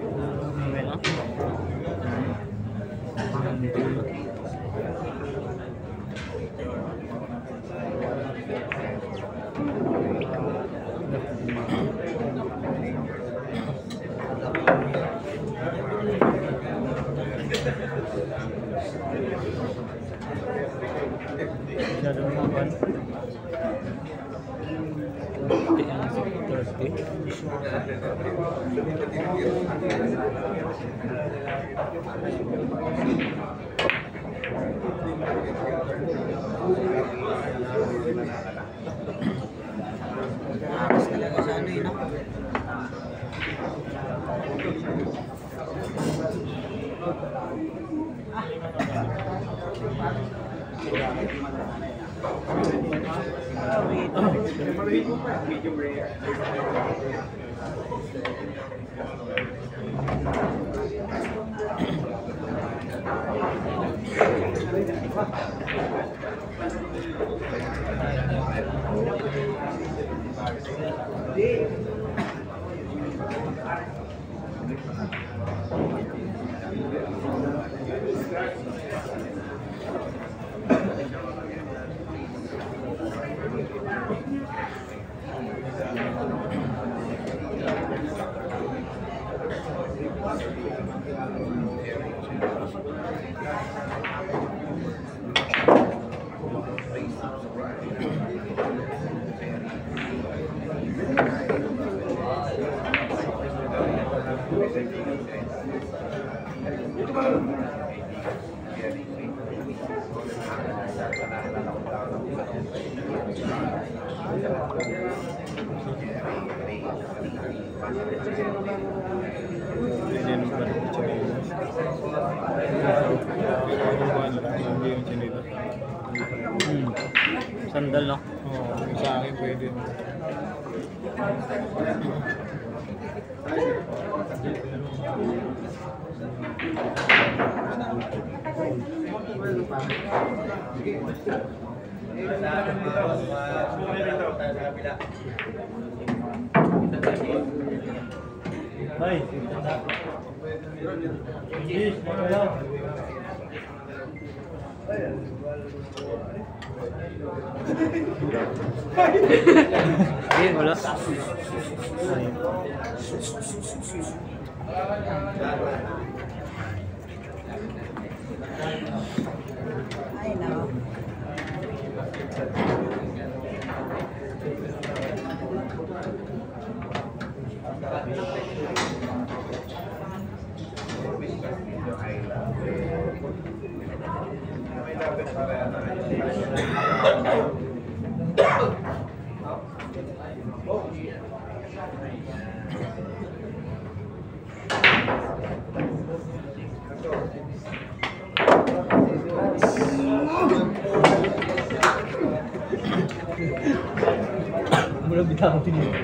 Gracias. Thank you. Sandal, no? Oo, yung sa akin pwede. Ayun. Ay, nako. Mula bitawan yun. May,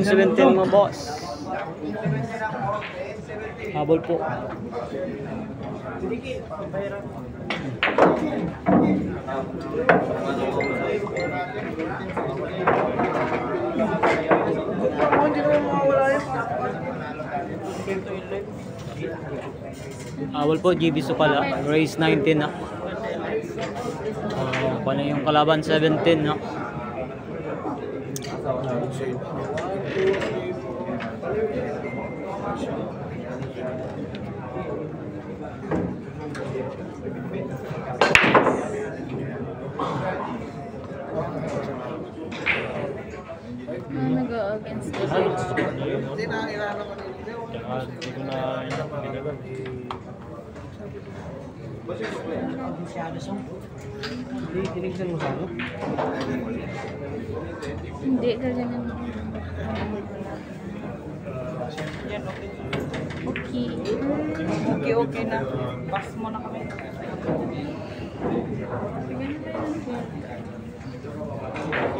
17-17 mga boss. Habol po. Awal po, GB Supala. Ah. Race 19 na. Uh, pala yung kalaban 17 na. Ah. Nag-against the Hindi ko na inapaginagan. Hindi, tinignan mo sa? Hindi, gaganyan mo. Yan, okay. Okay. Okay, okay na. Pass mo na kami. Sige na tayo.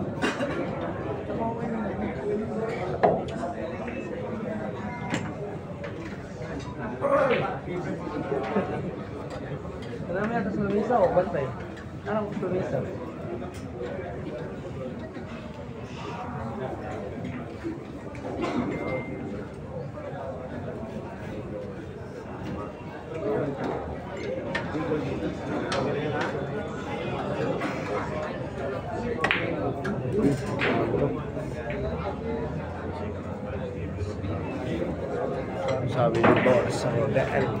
Marami atas lamisa o bantay? Anong lamisa? Sabi ni boss, dahil if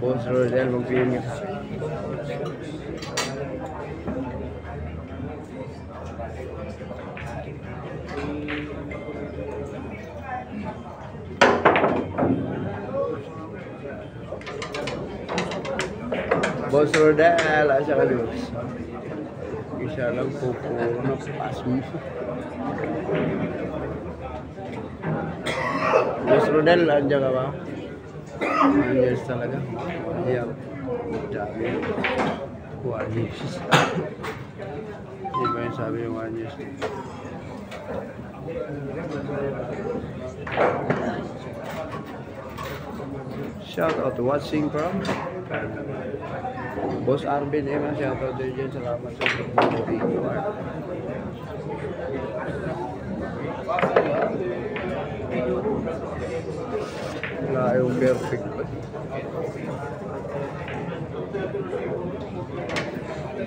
Boss Rodel, mag-PM ka. Boss Rodel, asa ka Diyos? Isa lang po po na pass mo. Boss Rodel, andyan ka ba? One years talaga. Ayan. Dami. One years. Hindi ba yung sabi yung one years? Shout out to watching from Boss Arvin Emma, shout out din dyan. Salamat sa video. Wala yung perfect pa.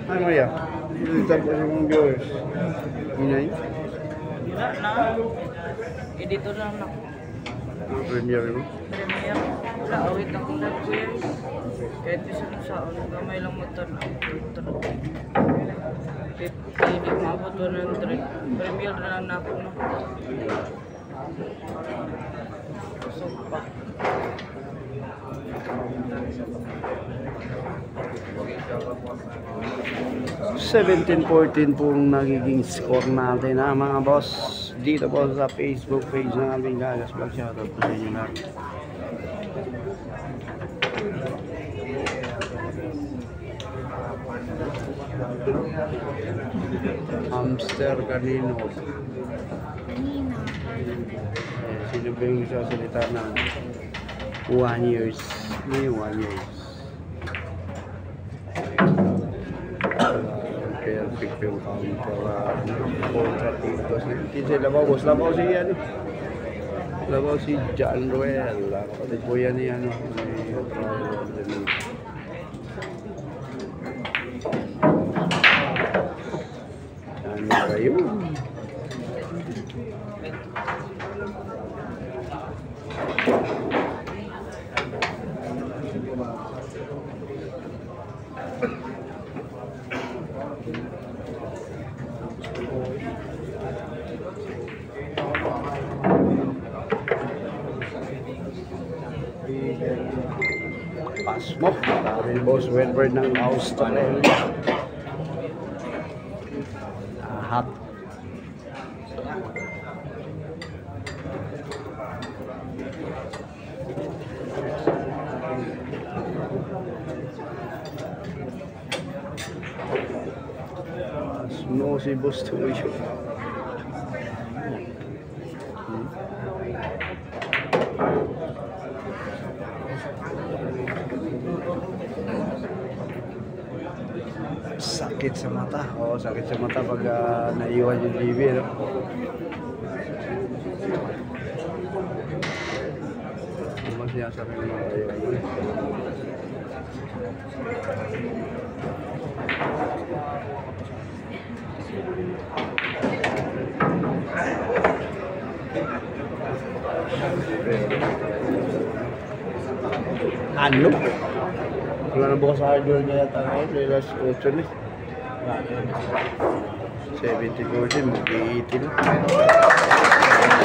Ano ya? Dito po yung viewers. Inay? Na, na. Editor lang na. Premiere mo? Premier. Wala, awit akong nag-queer. Kahit isa na sa ulit, gamay lang mo ito na. Ito na. Hindi maabot 100. Premier na lang na ako na. Kusog pa. Seventeen 14 pong nagiging score natin ha mga boss? Dito po sa Facebook page ng Alvin Gagas Vlog. Shoutout po sa inyo lahat. Hamster kanino? Nina. eh, sino ba yung sasalita ng one years. May one years. Perfect yung counter uh, contract dito kasi labaw boss labaw si ano labaw si John Ruel kapatid po yan ni ano ni Brian ano kayo Pasmo. Sabi ni Boss Wilbert ng Australia. Ahat. Pasmo si Boss Tuyo. sakit Ga na iwa yung Ribeiro. Ano sinasabi ng mga iwa yun? Ano? Wala na bukas sa hardware niya yata ngayon, last question eh. 70 14, mag-80 na.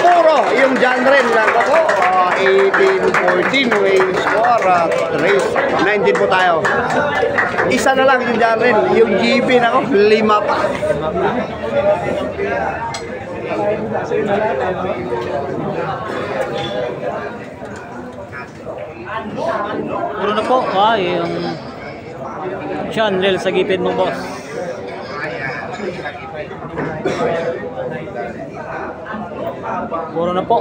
Puro yung genre lang ako. Uh, 18-14 weighing score at race. 19 po tayo. Isa na lang yung genre. Yung GB na ako, lima pa. Puro na po. Ah, yung channel sa gipid mo, boss. Puro na po.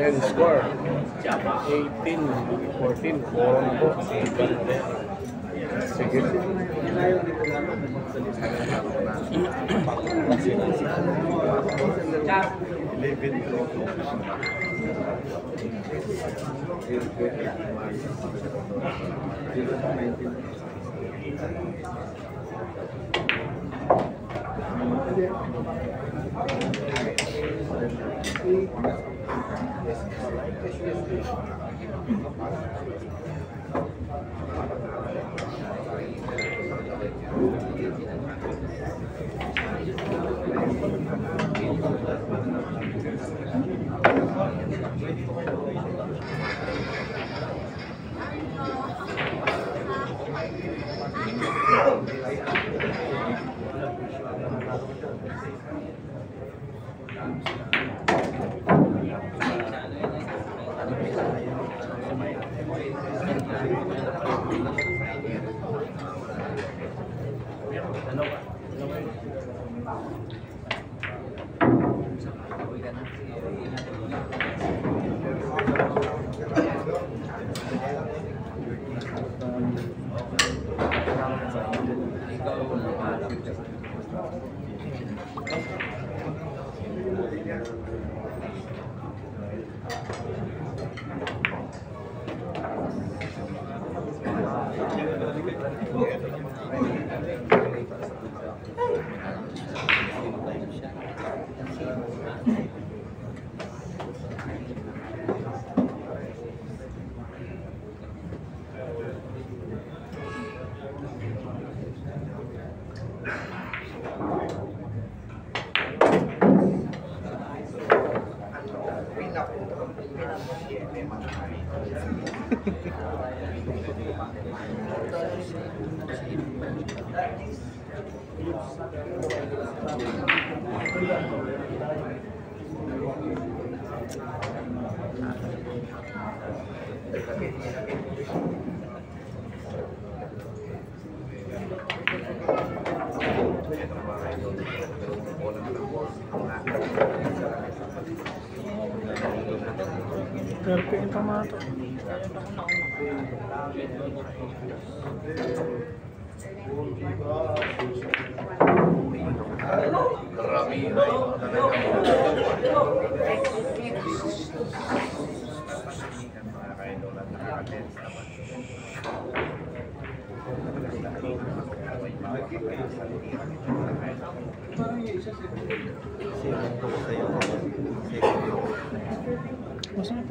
And score. Chapter 18, Book 14, Forum ko, Sigal. Sigil. Thank you. です。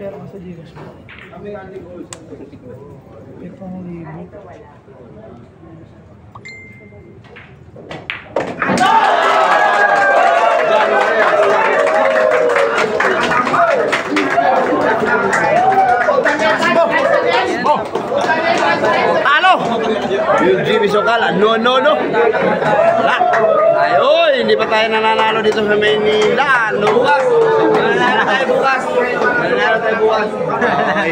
era uma sede Performam de no, no, no. Wala. Ayun, hindi pa tayo nananalo dito sa Manila. No, bukas. Mananalo tayo bukas. Mananalo tayo bukas.